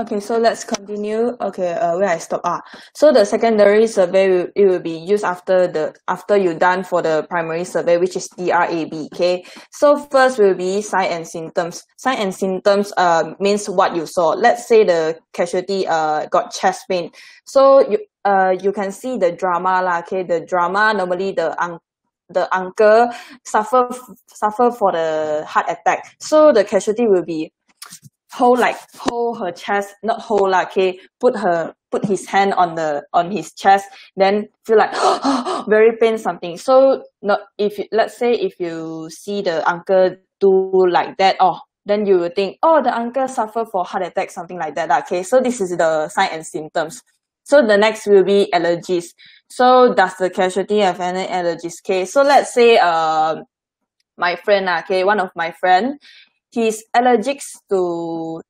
Okay, so let's continue. Okay, uh, where I stop. Ah, so the secondary survey will, it will be used after the after you done for the primary survey, which is DRAB. Okay, so first will be sign and symptoms. Sign and symptoms uh means what you saw. Let's say the casualty uh got chest pain. So you uh you can see the drama lah. Okay, the drama normally the un- the uncle suffer suffer for the heart attack. So the casualty will be hold like hold her chest not hold lah okay put her put his hand on the on his chest then feel like very pain something. So not if let's say if you see the uncle do like that oh then you will think oh the uncle suffer for heart attack something like that okay? So this is the sign and symptoms. So the next will be allergies. So does the casualty have any allergies? Okay so let's say uh, my friend okay one of my friend he's allergic to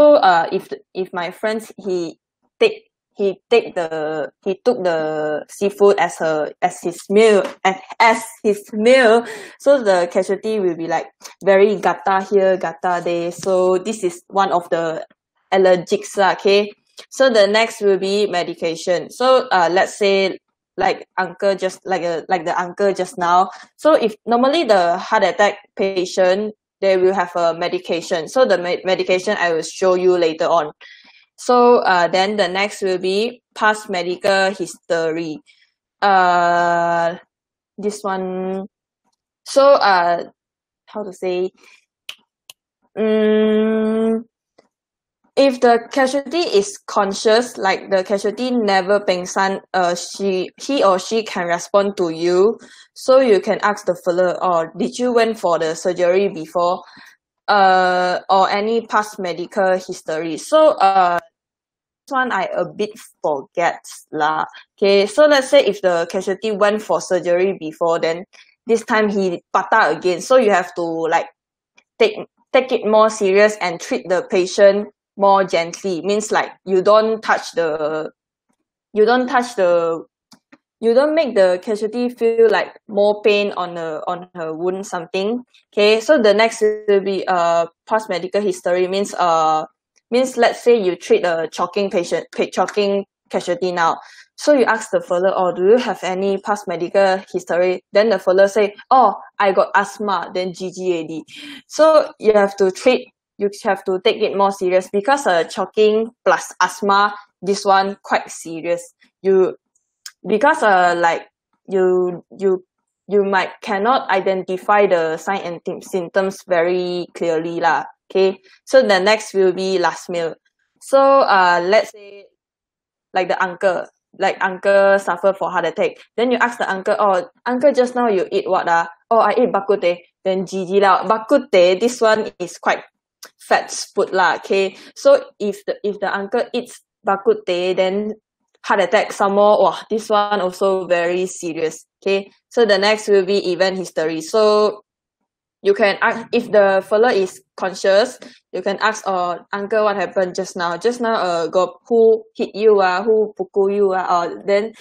so uh if if my friends he take he take the he took the seafood as her as his meal as, as his meal so the casualty will be like very gata here gata there. So this is one of the allergics okay? So the next will be medication. So uh let's say like uncle just like a like the uncle just now. So if normally the heart attack patient they will have a medication. So the med- medication I will show you later on. So uh then the next will be past medical history. Uh this one. So uh how to say? Um if the casualty is conscious like the casualty never pengsan uh she he or she can respond to you. So you can ask the fella or oh, did you went for the surgery before? Uh or any past medical history. So uh this one I a bit forget lah. Okay so let's say if the casualty went for surgery before then this time he patah again. So you have to like take take it more serious and treat the patient more gently. Means like you don't touch the you don't touch the you don't make the casualty feel like more pain on the on her wound something. Okay so the next will be uh past medical history. Means uh means let's say you treat a choking patient choking casualty now. So you ask the fellow oh do you have any past medical history? Then the fellow say oh I got asthma then GGAD so you have to treat you have to take it more serious because uh choking plus asthma this one quite serious. You because uh like you you you might cannot identify the sign and symptoms very clearly lah okay? So the next will be last meal. So uh let's say like the uncle like uncle suffer for heart attack. Then you ask the uncle oh uncle just now you eat what ah? Oh I eat bak kut teh. then GG lah bak kut this one is quite fat food lah okay? So if the if the uncle eats bak teh then heart attack some more wow this one also very serious okay? So the next will be event history. So you can ask if the fellow is conscious you can ask oh uncle what happened just now? Just now uh got who hit you ah? Who pukul you ah? Or then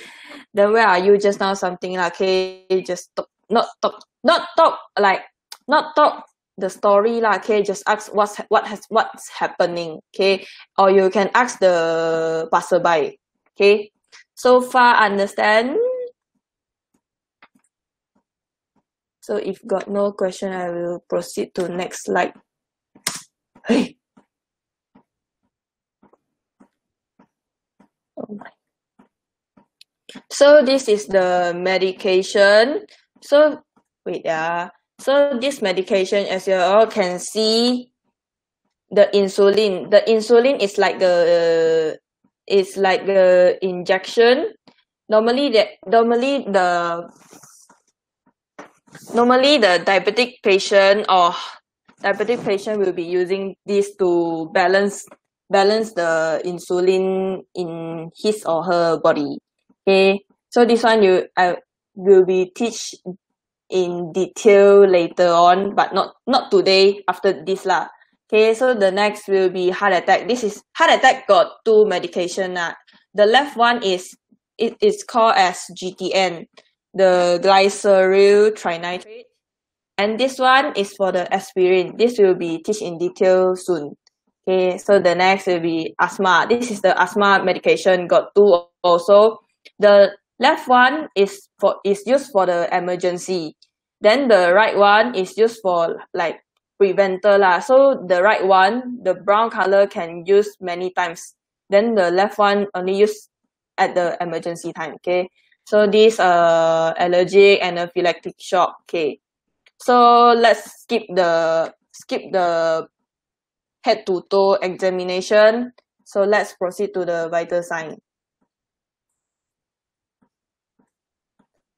then where are you just now? Something like okay? Just talk not talk not talk like not talk the story lah okay? Just ask what's what has what's happening okay? Or you can ask the passerby okay? So far understand? So if got no question i will proceed to next slide. Hey! Oh my. So this is the medication. So wait yeah so this medication as you all can see the insulin the insulin is like the is like the injection. Normally that normally the normally the diabetic patient or diabetic patient will be using this to balance balance the insulin in his or her body. Okay? So this one you I will be teach in detail later on but not not today after this lah. Okay so the next will be heart attack. This is heart attack got two medication ah the left one is it is called as GTN the glyceryl trinitrate and this one is for the aspirin. This will be teach in detail soon. Okay so the next will be asthma. This is the asthma medication got two also. The left one is for is used for the emergency then the right one is used for like preventer lah. So the right one the brown color can use many times. Then the left one only use at the emergency time okay? So this uh allergic anaphylactic shock okay? So let's skip the skip the head to toe examination. So let's proceed to the vital sign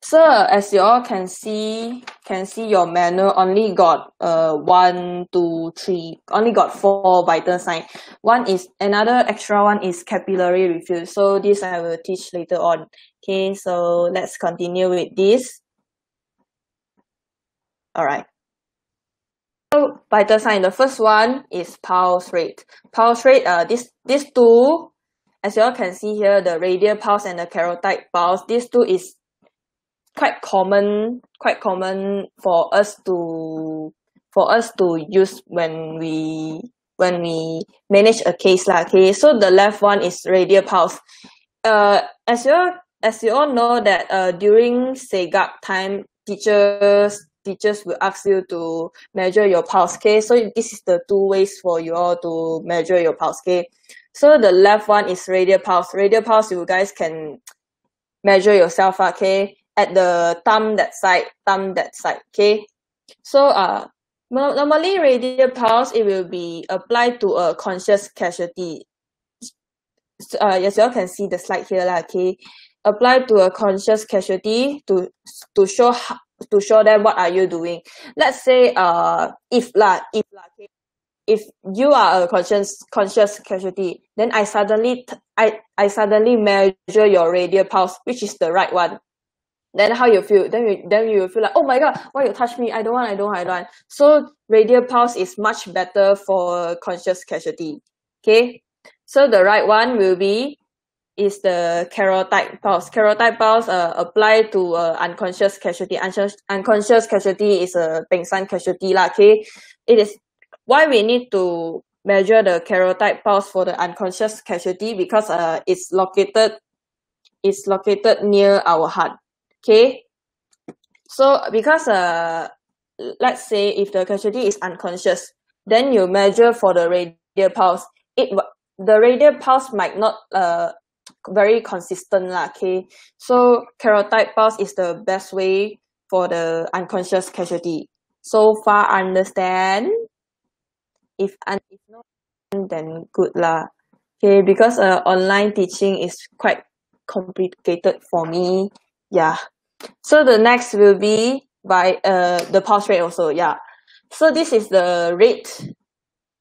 so as you all can see can see your manual only got uh one two three only got four vital sign. One is another extra one is capillary refill so this i will teach later on. Okay so let's continue with this. All right so vital sign. The first one is pulse rate. Pulse rate uh this these two as you all can see here the radial pulse and the carotid pulse these two is quite common quite common for us to for us to use when we when we manage a case lah okay? So the left one is radial pulse. Uh as you all as you all know that uh during SEGAP time teachers teachers will ask you to measure your pulse okay? So this is the two ways for you all to measure your pulse okay? So the left one is radial pulse. Radial pulse you guys can measure yourself okay at the thumb that side thumb that side okay? So uh normally radial pulse it will be applied to a conscious casualty. Uh as you all can see the slide here lah okay? Apply to a conscious casualty to to show how to show them what are you doing. Let's say uh if lah if lah okay? If you are a conscious conscious casualty then I suddenly I I suddenly measure your radial pulse which is the right one then how you feel then you then you feel like oh my god why you touch me? I don't want i don't want i don't want. So radial pulse is much better for conscious casualty okay? So the right one will be is the carotid pulse. Carotid pulse uh, apply to uh, unconscious casualty. Unconscious, unconscious casualty is a peng san casualty lah okay? It is why we need to measure the carotid pulse for the unconscious casualty? Because uh it's located it's located near our heart okay? So because uh let's say if the casualty is unconscious then you measure for the radial pulse. It the radial pulse might not uh very consistent lah okay? So carotid pulse is the best way for the unconscious casualty. So far understand. If un- if not then good lah okay? Because uh online teaching is quite complicated for me. Yeah so the next will be by uh the pulse rate also yeah. So this is the rate.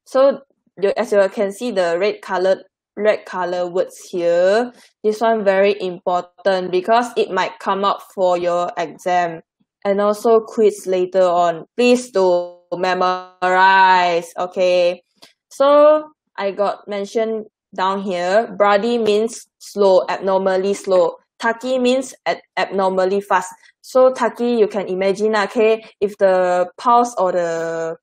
So you as you can see the red colored red color words here this one very important because it might come up for your exam and also quiz later on. Please do memorize okay? So i got mentioned down here brady means slow abnormally slow tachy means ab- abnormally fast. So tachy you can imagine okay if the pulse or the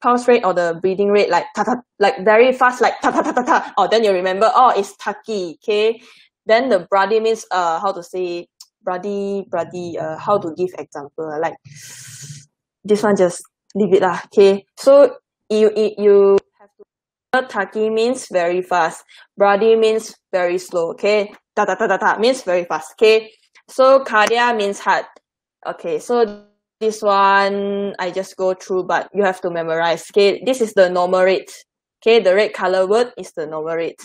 pulse rate or the breathing rate like ta ta like very fast like ta ta ta ta ta oh then you remember oh it's tachy okay? Then the brady means uh how to say brady brady uh how to give example like this one just leave it lah okay? So you you, you have to Taki means very fast brady means very slow okay ta ta ta ta ta means very fast. Okay. So cardia means heart. Okay. So this one I just go through but you have to memorize. Okay. This is the normal rate. Okay. The red color word is the normal rate.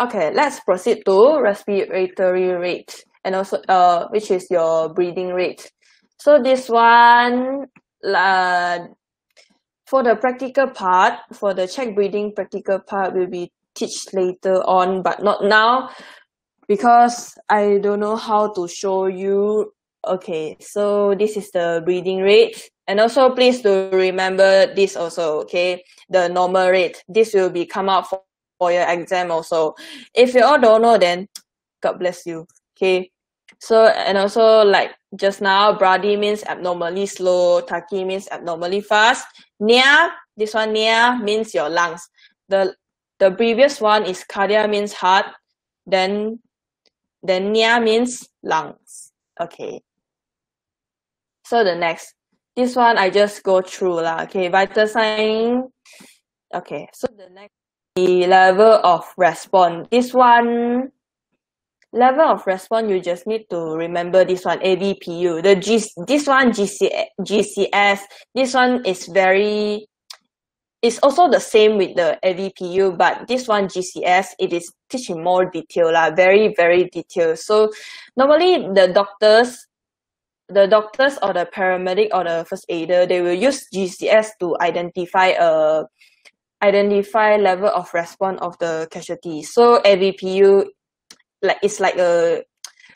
Okay. Let's proceed to respiratory rate and also uh which is your breathing rate. So this one uh, for the practical part for the check breathing practical part will be teach later on but not now because I don't know how to show you. Okay so this is the breathing rate. And also please do remember this also okay? The normal rate. This will be come out for, for your exam also. If you all don't know then god bless you okay? So and also like just now brady means abnormally slow tachy means abnormally fast. Nia this one nia means your lungs. The the previous one is cardia means heart then then nia means lungs. Okay. So the next this one I just go through lah. Okay vital sign. Okay so the next the level of response. This one level of response you just need to remember this one AVPU the G this one GC GCS this one is very it's also the same with the AVPU but this one GCS it is teaching more detail lah very very detailed so normally the doctors the doctors or the paramedic or the first aider they will use GCS to identify a identify level of response of the casualty. So AVPU like it's like a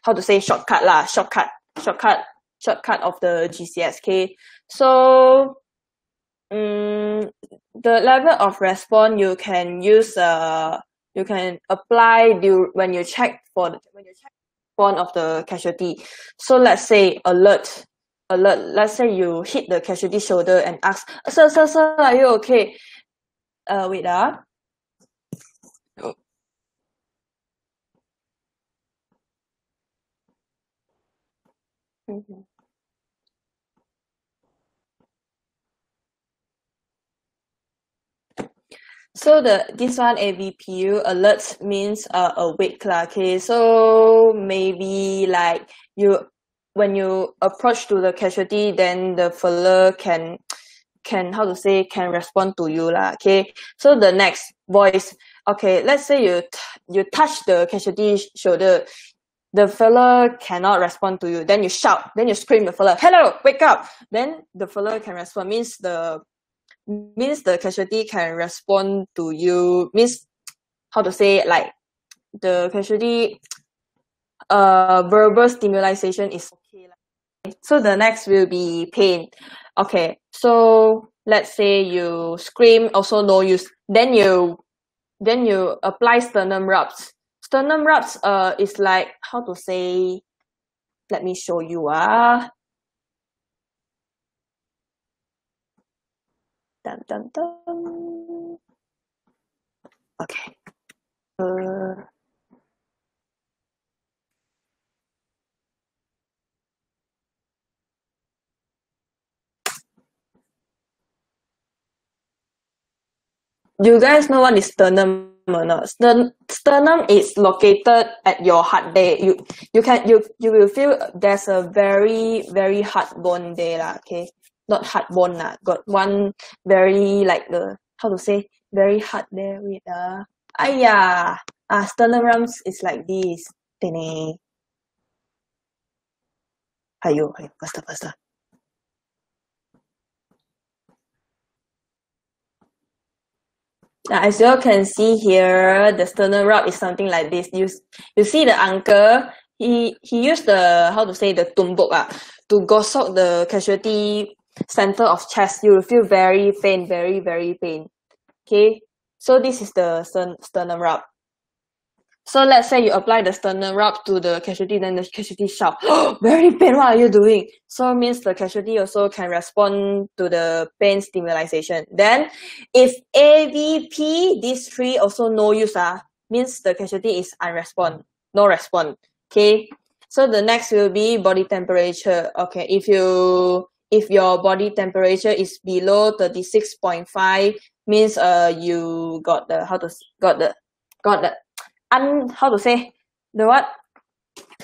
how to say shortcut lah shortcut shortcut shortcut of the GCSK so um the level of response you can use uh you can apply du- when you check for the, when you check one of the casualty. So let's say alert alert let's say you hit the casualty shoulder and ask sir sir sir are you okay? Uh wait ah. Mhm. So the this one AVPU alert means uh awake lah okay? So maybe like you when you approach to the casualty then the fella can can how to say can respond to you lah okay? So the next voice okay let's say you you touch the casualty shoulder the fella cannot respond to you. Then you shout then you scream the fella hello wake up! Then the fella can respond means the means the casualty can respond to you means how to say like the casualty uh verbal stimulation is okay. So the next will be pain. Okay, so let's say you scream, also no use. Then you then you apply sternum rubs. Sternum rubs uh is like how to say let me show you ah. Dun, dun, dun. Okay. Uh, you guys know what is sternum or not? Stern, sternum is located at your heart there. You you can you you will feel there's a very very hard bone there lah. Okay, not hard bone lah. Got one very like the how to say very hard there. Wait ah, uh. Ah sternum rubs is like this. Tene. Ayo, ayo, faster, faster. Now, as you all can see here, the sternum rub is something like this. You, you see the uncle, he, he used the, how to say, the tumbuk ah, to gosok the casualty center of chest. You will feel very pain, very, very pain. Okay, so this is the stern, sternum rub. So let's say you apply the sternum rub to the casualty, then the casualty shout, oh, very pain, what are you doing? So means the casualty also can respond to the pain stimulation. Then if AVP, these three also no use, ah, means the casualty is unrespond, no respond. Okay. So the next will be body temperature. Okay, if you if your body temperature is below 36.5 means uh you got the how to got the got the un how to say the what?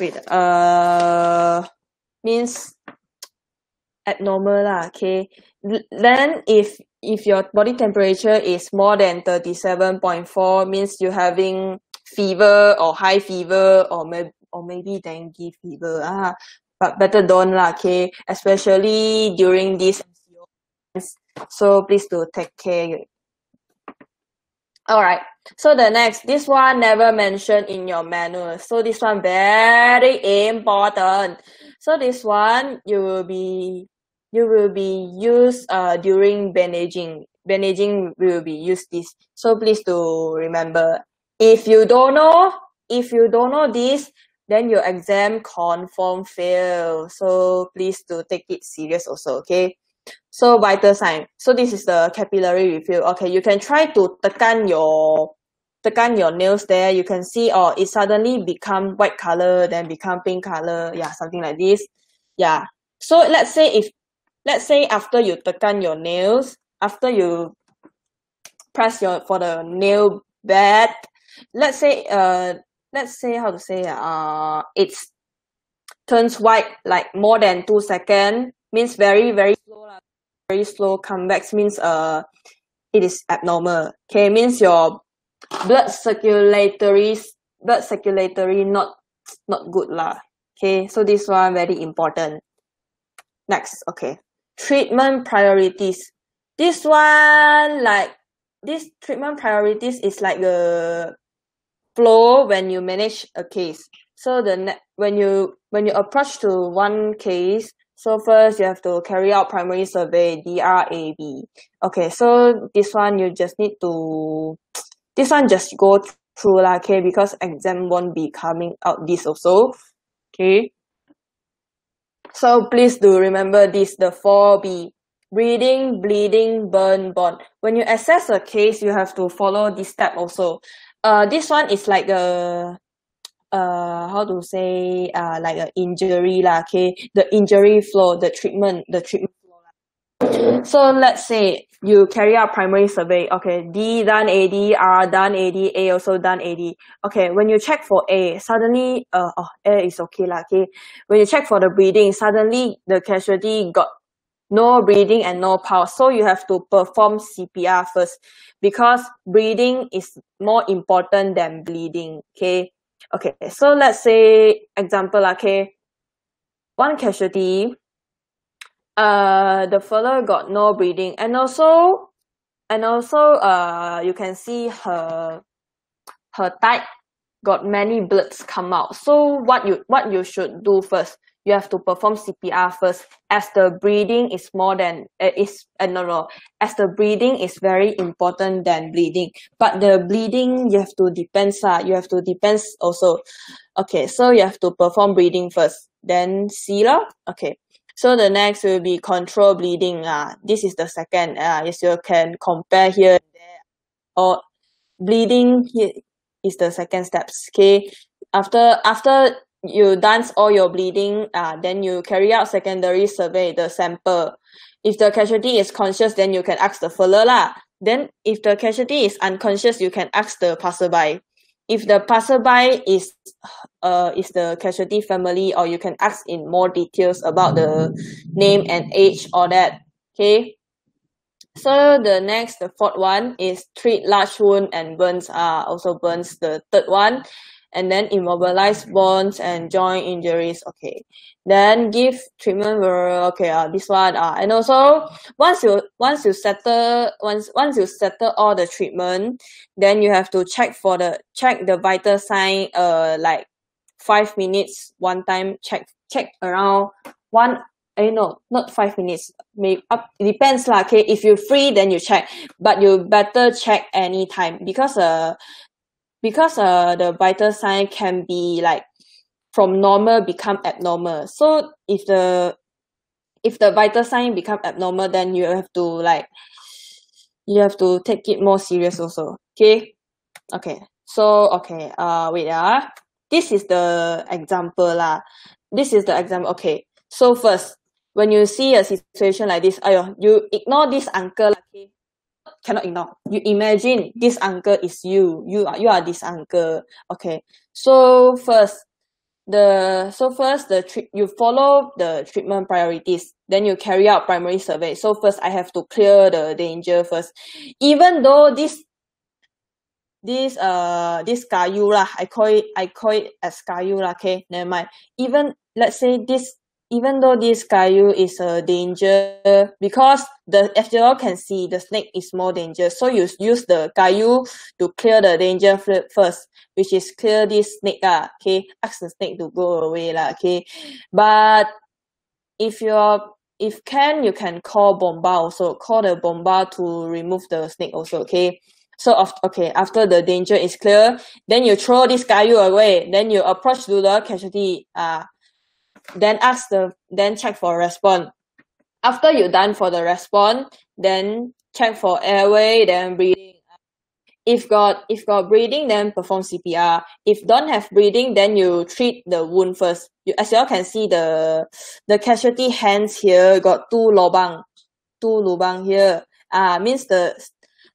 Wait uh means abnormal lah okay. Then if if your body temperature is more than 37.4 means you're having fever or high fever or maybe or maybe dengue fever ah but better don't lah okay especially during this so please do take care Alright, so the next, this one never mentioned in your manual. So this one very important. So this one you will be you will be used uh during bandaging. Bandaging will be used this. So please do remember. If you don't know, if you don't know this, then your exam confirm fail. So please do take it serious also, okay? So vital sign. So this is the capillary refill. Okay, you can try to tekan your tekan your nails there. You can see oh it suddenly become white color, then become pink color. Yeah, something like this. Yeah. So let's say if let's say after you tekan your nails, after you press your for the nail bed, let's say uh let's say how to say uh it's turns white like more than two second means very very slow lah. Very slow comebacks means uh it is abnormal. Okay means your blood circulatory blood circulatory not not good lah. Okay so this one very important. Next okay. Treatment priorities. This one like this treatment priorities is like the flow when you manage a case so the ne- when you when you approach to one case so first you have to carry out primary survey DRAB. Okay, so this one you just need to this one just go through lah, okay, because exam won't be coming out this also. Okay. So please do remember this the 4B. Breathing, bleeding, burn, bone. When you assess a case, you have to follow this step also. Uh, this one is like a uh how to say uh like a injury lah okay? The injury flow the treatment the treatment so let's say you carry out primary survey okay? D done AD R done AD A also done AD okay when you check for A suddenly uh oh A is okay lah okay? When you check for the breathing suddenly the casualty got no breathing and no pulse so you have to perform CPR first because breathing is more important than bleeding okay okay so let's say example okay one casualty uh the fellow got no breathing and also and also uh you can see her her type got many bloods come out. So what you what you should do first? You have to perform CPR first, as the breathing is more than uh, is uh, no no as the breathing is very important than bleeding. But the bleeding you have to depends uh, you have to depends also. Okay, so you have to perform breathing first, then see lah. Okay. So the next will be control bleeding. Uh, this is the second. Uh, as you can compare here or bleeding here is the second steps. Okay. After after you dance all your bleeding, uh, then you carry out secondary survey the sample. If the casualty is conscious, then you can ask the further lah. Then if the casualty is unconscious, you can ask the passerby. If the passerby is uh is the casualty family, or you can ask in more details about the name and age or that. Okay. So the next, the fourth one is treat large wound and burns. Uh, also burns. The third one, and then immobilize bones and joint injuries. Okay, then give treatment. for- Okay, uh, this one. Uh, and also once you once you settle once once you settle all the treatment, then you have to check for the check the vital sign. Uh, like five minutes one time. Check check around one I no not five minutes may up depends lah okay if you're free then you check but you better check anytime because uh because uh the vital sign can be like from normal become abnormal. So if the if the vital sign become abnormal then you have to like you have to take it more serious also. Okay? Okay. So okay uh wait ah. This is the example lah. This is the example. Okay. So first when you see a situation like this !aiyo! you ignore this uncle okay cannot ignore. You imagine this uncle is you. You are you are this uncle. Okay. So first the so first the you follow the treatment priorities. Then you carry out primary survey. So first I have to clear the danger first. Even though this this uh this kayu lah I call it I call it as kayu lah okay? Never mind. Even let's say this even though this kayu is a danger because the FGL can see the snake is more dangerous. So you use the kayu to clear the danger first which is clear this snake ah okay? Ask the snake to go away lah okay? But if you're if can you can call bomba also. Call the bomba to remove the snake also okay? So of okay after the danger is clear then you throw this kayu away. Then you approach to the casualty uh then ask the then check for response after you done for the response then check for airway then breathing. If got if got breathing then perform C_P_R if don't have breathing then you treat the wound first. You as you all can see the the casualty hands here got two lobang two lubang here. Ah means the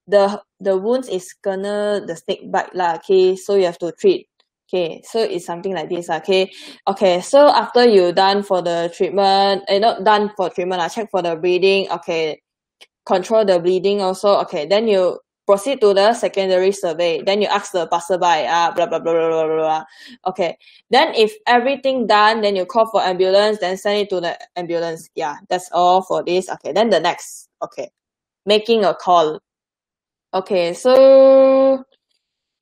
the the wounds is gonna the snake bite lah okay? So you have to treat okay so it's something like this okay? Okay so after you done for the treatment eh not done for treatment lah check for the bleeding okay control the bleeding also okay then you proceed to the secondary survey then you ask the passerby ah blah blah blah blah blah blah. Okay then if everything done then you call for ambulance then send it to the ambulance. Yeah that's all for this okay then the next okay making a call. Okay so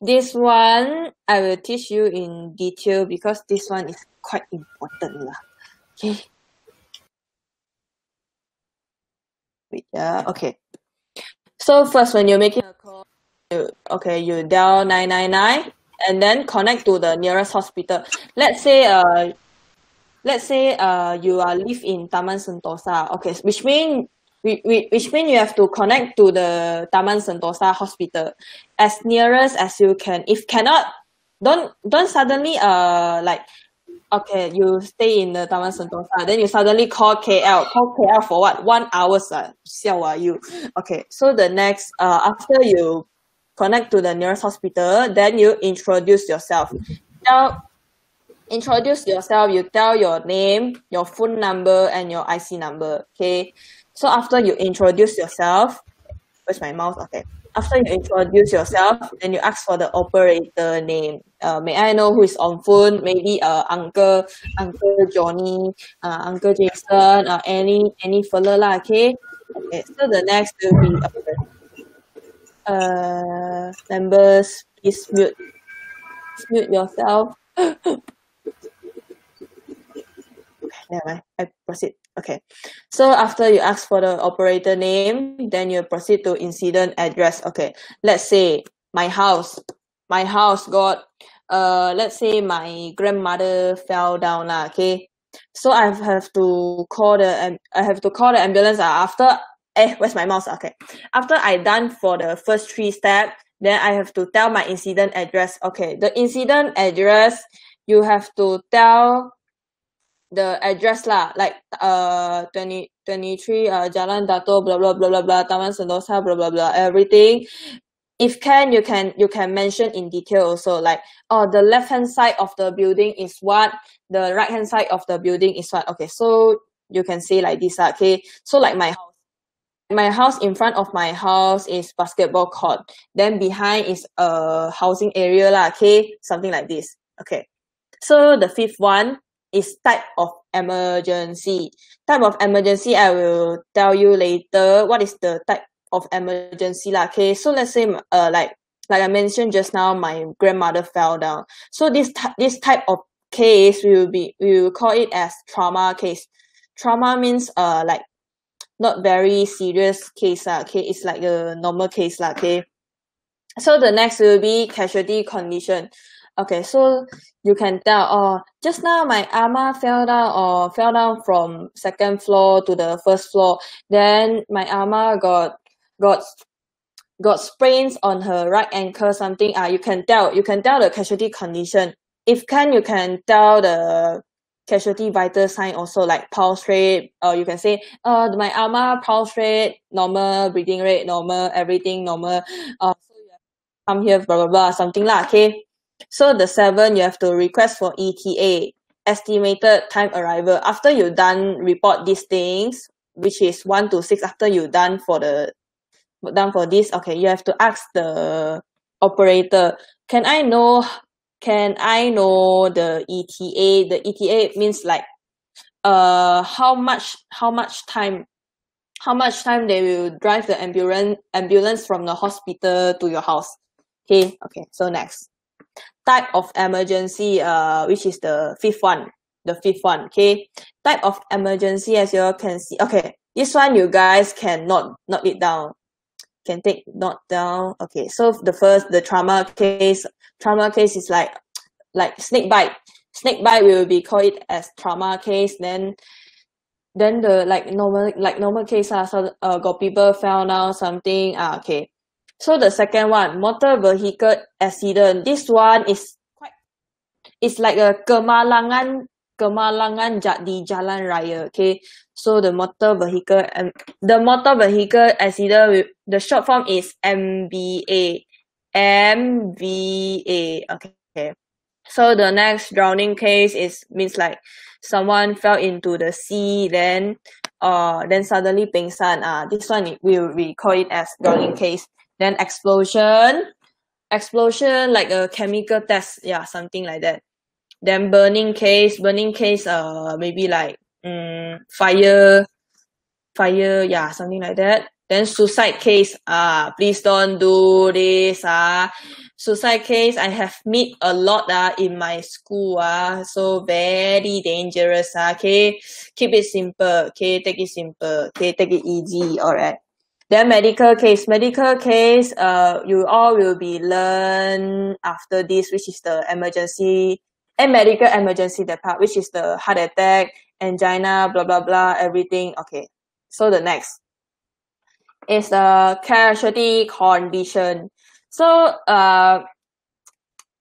this one I will teach you in detail because this one is quite important lah. Okay. Wait yeah okay. So first when you're making a call you okay you dial nine nine nine and then connect to the nearest hospital. Let's say uh let's say uh you are live in Taman Sentosa. Okay which mean whi- whi- which mean you have to connect to the Taman Sentosa hospital. As nearest as you can. If cannot don't don't suddenly uh like okay you stay in the Taman Sentosa then you suddenly call K_L call K_L for what? One hours siao ah you. Okay so the next uh after you connect to the nearest hospital then you introduce yourself. Now introduce yourself. You tell your name your phone number and your I_C number okay so after you introduce yourself where's my mouse okay after you introduce yourself then you ask for the operator name uh may I know who is on phone maybe uh uncle uncle johnny uh uncle jason uh any any fella lah okay okay so the next will be uh, uh members please mute mute yourself. never mind. I proceed. Okay. So after you ask for the operator name, then you proceed to incident address. Okay. Let's say my house. My house got uh let's say my grandmother fell down lah, okay. So I have to call the I have to call the ambulance after eh where's my mouse okay after I done for the first three step then I have to tell my incident address okay the incident address you have to tell the address lah like uh twenty twenty three uh Jalan Dato blah blah blah blah blah Taman Sentosa blah blah blah everything. If can you can you can mention in detail also like oh the left hand side of the building is what the right hand side of the building is what. Okay so you can say like this lah okay? So like my house my house in front of my house is basketball court. Then behind is a housing area lah okay? Something like this okay? So the fifth one is type of emergency. Type of emergency I will tell you later what is the type of emergency lah. Okay so let's say uh like like I mentioned just now my grandmother fell down. So this this type of case we will be we will call it as trauma case. Trauma means uh like not very serious case lah okay? It's like a normal case lah okay? So the next will be casualty condition okay so you can tell oh just now my ama fell down or fell down from second floor to the first floor. Then my ama got got got sprains on her right ankle something ah you can tell you can tell the casualty condition. If can you can tell the casualty vital sign also like pulse rate or you can say uh my ama pulse rate normal breathing rate normal everything normal uh so you come here blah blah blah something lah okay so the seven you have to request for ETA estimated time arrival. After you done report these things which is one to six after you done for the done for this okay you have to ask the operator can I know can I know the ETA the ETA means like uh how much how much time how much time they will drive the ambulance ambulance from the hospital to your house. Okay okay so next type of emergency uh which is the fifth one the fifth one okay? Type of emergency as you all can see okay this one you guys can not note it down. Can take note down okay so the first the trauma case trauma case is like like snake bite. Snake bite will be call it as trauma case then then the like normal like normal case ah so uh got people fell down something ah okay so the second one motor vehicle accident. This one is quite it's like a kemalangan kemalangan di jalan raya okay? So the motor vehicle and the motor vehicle accident the short form is M_V_A M_V_A okay? So the next drowning case is means like someone fell into the sea then uh then suddenly pengsan ah this one will we call it as drowning case then explosion. Explosion like a chemical test. Yeah something like that. Then burning case. Burning case uh maybe like mm fire. Fire yeah something like that. Then suicide case. Ah please don't do this ah. Suicide case I have meet a lot ah in my school ah. So very dangerous ah. Okay keep it simple. Okay take it simple. Okay take it easy. Alright then medical case medical case uh you all will be learn after this which is the emergency and medical emergency that part which is the heart attack angina blah blah blah everything. Okay so the next is the casualty condition. So uh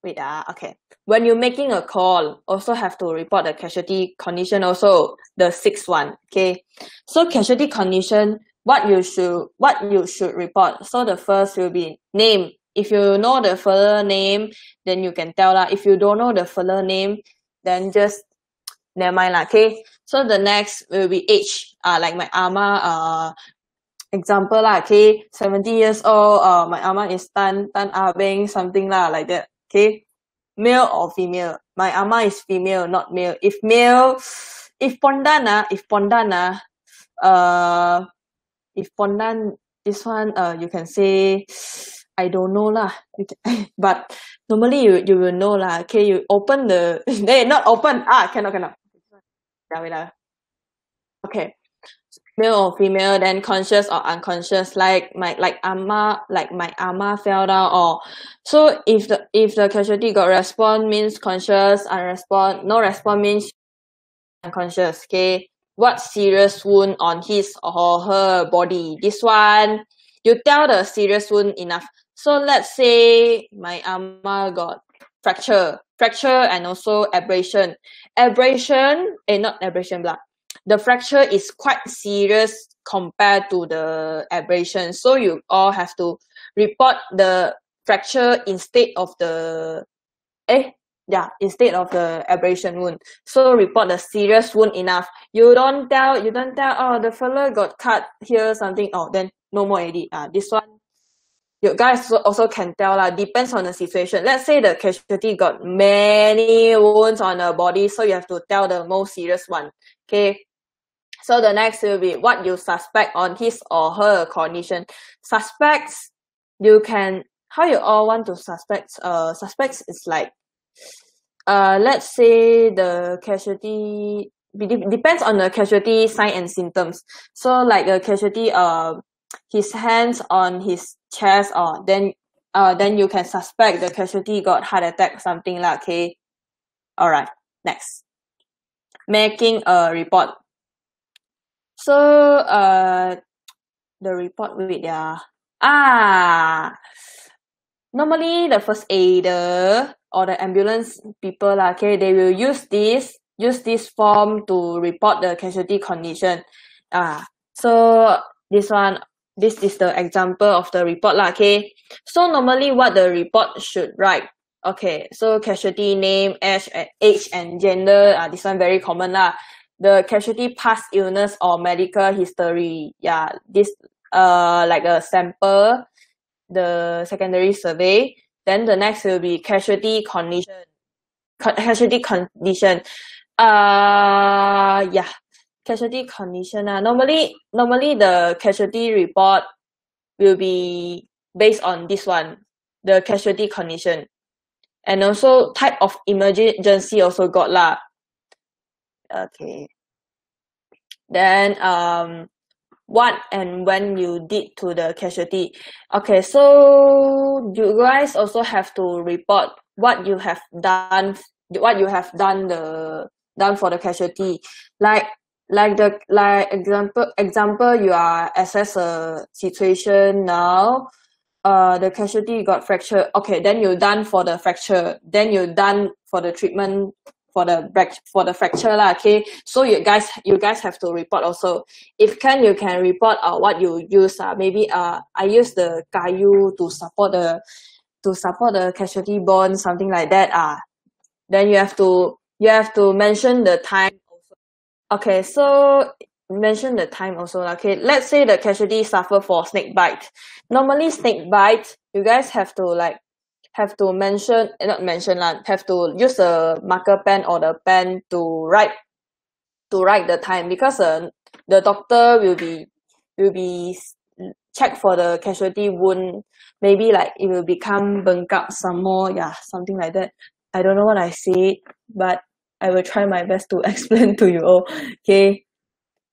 wait ah okay. When you're making a call also have to report the casualty condition also the sixth one okay? So casualty condition what you should what you should report. So the first will be name. If you know the fella name then you can tell lah. If you don't know the fella name then just never mind lah okay? So the next will be age. Uh like my ama uh example lah okay? Seventy years old uh my ama is tan tan ah beng something lah like that okay? Male or female? My ama is female not male. If male if pondan ah if pondana, ah uh if pondan this one uh you can say I don't know lah. but normally you you will know lah. Okay, you open the they not open. Ah, cannot cannot. Yeah, wait lah. Okay. Male or female, then conscious or unconscious, like my like ama like my ama fell down or so if the if the casualty got respond means conscious, unrespond, no respond means unconscious. Okay. What serious wound on his or her body? This one you tell the serious wound enough. So let's say my ama got fracture, fracture and also abrasion. Abrasion, eh, not abrasion, blah. The fracture is quite serious compared to the abrasion. So you all have to report the fracture instead of the, eh, yeah, instead of the abrasion wound. So report the serious wound enough. You don't tell, you don't tell, oh, the fella got cut here, something, oh, then no more AD. Uh, this one, you guys also can tell lah, depends on the situation. Let's say the casualty got many wounds on the body, so you have to tell the most serious one. Okay. So the next will be what you suspect on his or her condition. Suspects, you can how you all want to suspect uh suspects is like uh let's say the casualty depends on the casualty sign and symptoms. So like the casualty uh his hands on his chest or then uh then you can suspect the casualty got heart attack something like okay. Alright, next. Making a report. So uh the report with yeah. Ah normally the first aider or the ambulance people lah, okay, they will use this use this form to report the casualty condition. Ah, so this one this is the example of the report lah, okay. So normally what the report should write. Okay, so casualty name, age, age and gender, uh, this one very common lah. The casualty past illness or medical history, yeah, this uh like a sample, the secondary survey. Then the next will be casualty condition. Casualty condition. Uh yeah, casualty condition ah normally normally the casualty report will be based on this one the casualty condition and also type of emergency also got lah okay then um what and when you did to the casualty. Okay so you guys also have to report what you have done what you have done the done for the casualty. Like like the like example example you are assess a situation now uh the casualty got fracture okay then you done for the fracture. Then you done for the treatment for the back for the fracture lah okay so you guys you guys have to report also if can you can report uh what you use uh maybe uh I use the kayu to support the to support the casualty bone something like that uh then you have to you have to mention the time Okay, so mention the time also. Okay, let's say the casualty suffer for snake bite. Normally snake bite, you guys have to like have to mention eh, not mention lah, have to use a marker pen or the pen to write to write the time because uh, the doctor will be will be check for the casualty wound. Maybe like it will become bengkak some more, yeah, something like that. I don't know what I said, but I will try my best to explain to you all. Okay.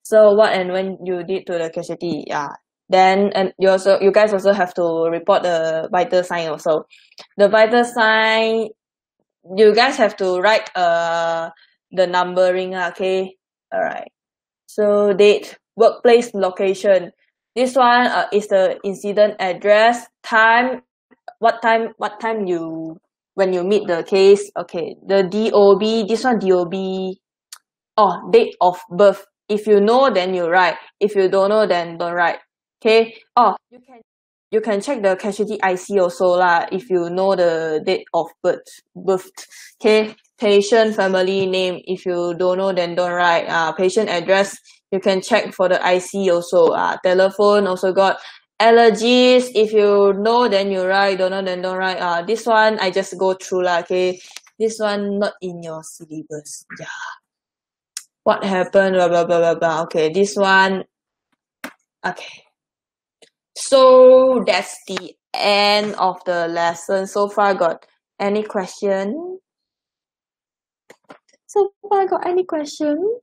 So what and when you did to the casualty, yeah. Then and you also you guys also have to report the vital sign also. The vital sign you guys have to write uh the numbering, okay? Alright. So date, workplace location. This one uh, is the incident address, time, what time what time you when you meet the case okay the D_O_B this one D_O_B oh date of birth if you know then you write if you don't know then don't write okay. Oh you can you can check the casualty I_C also lah if you know the date of birth birth. Okay. Patient family name if you don't know then don't write. Uh patient address you can check for the I_C also. Uh telephone also got. Allergies if you know then you write. Don't know then don't write. Uh this one I just go through lah okay. This one not in your syllabus. Yeah. What happened? Blah blah blah blah blah. Okay this one. Okay so that's the end of the lesson. So far, got any question? So far, got any question?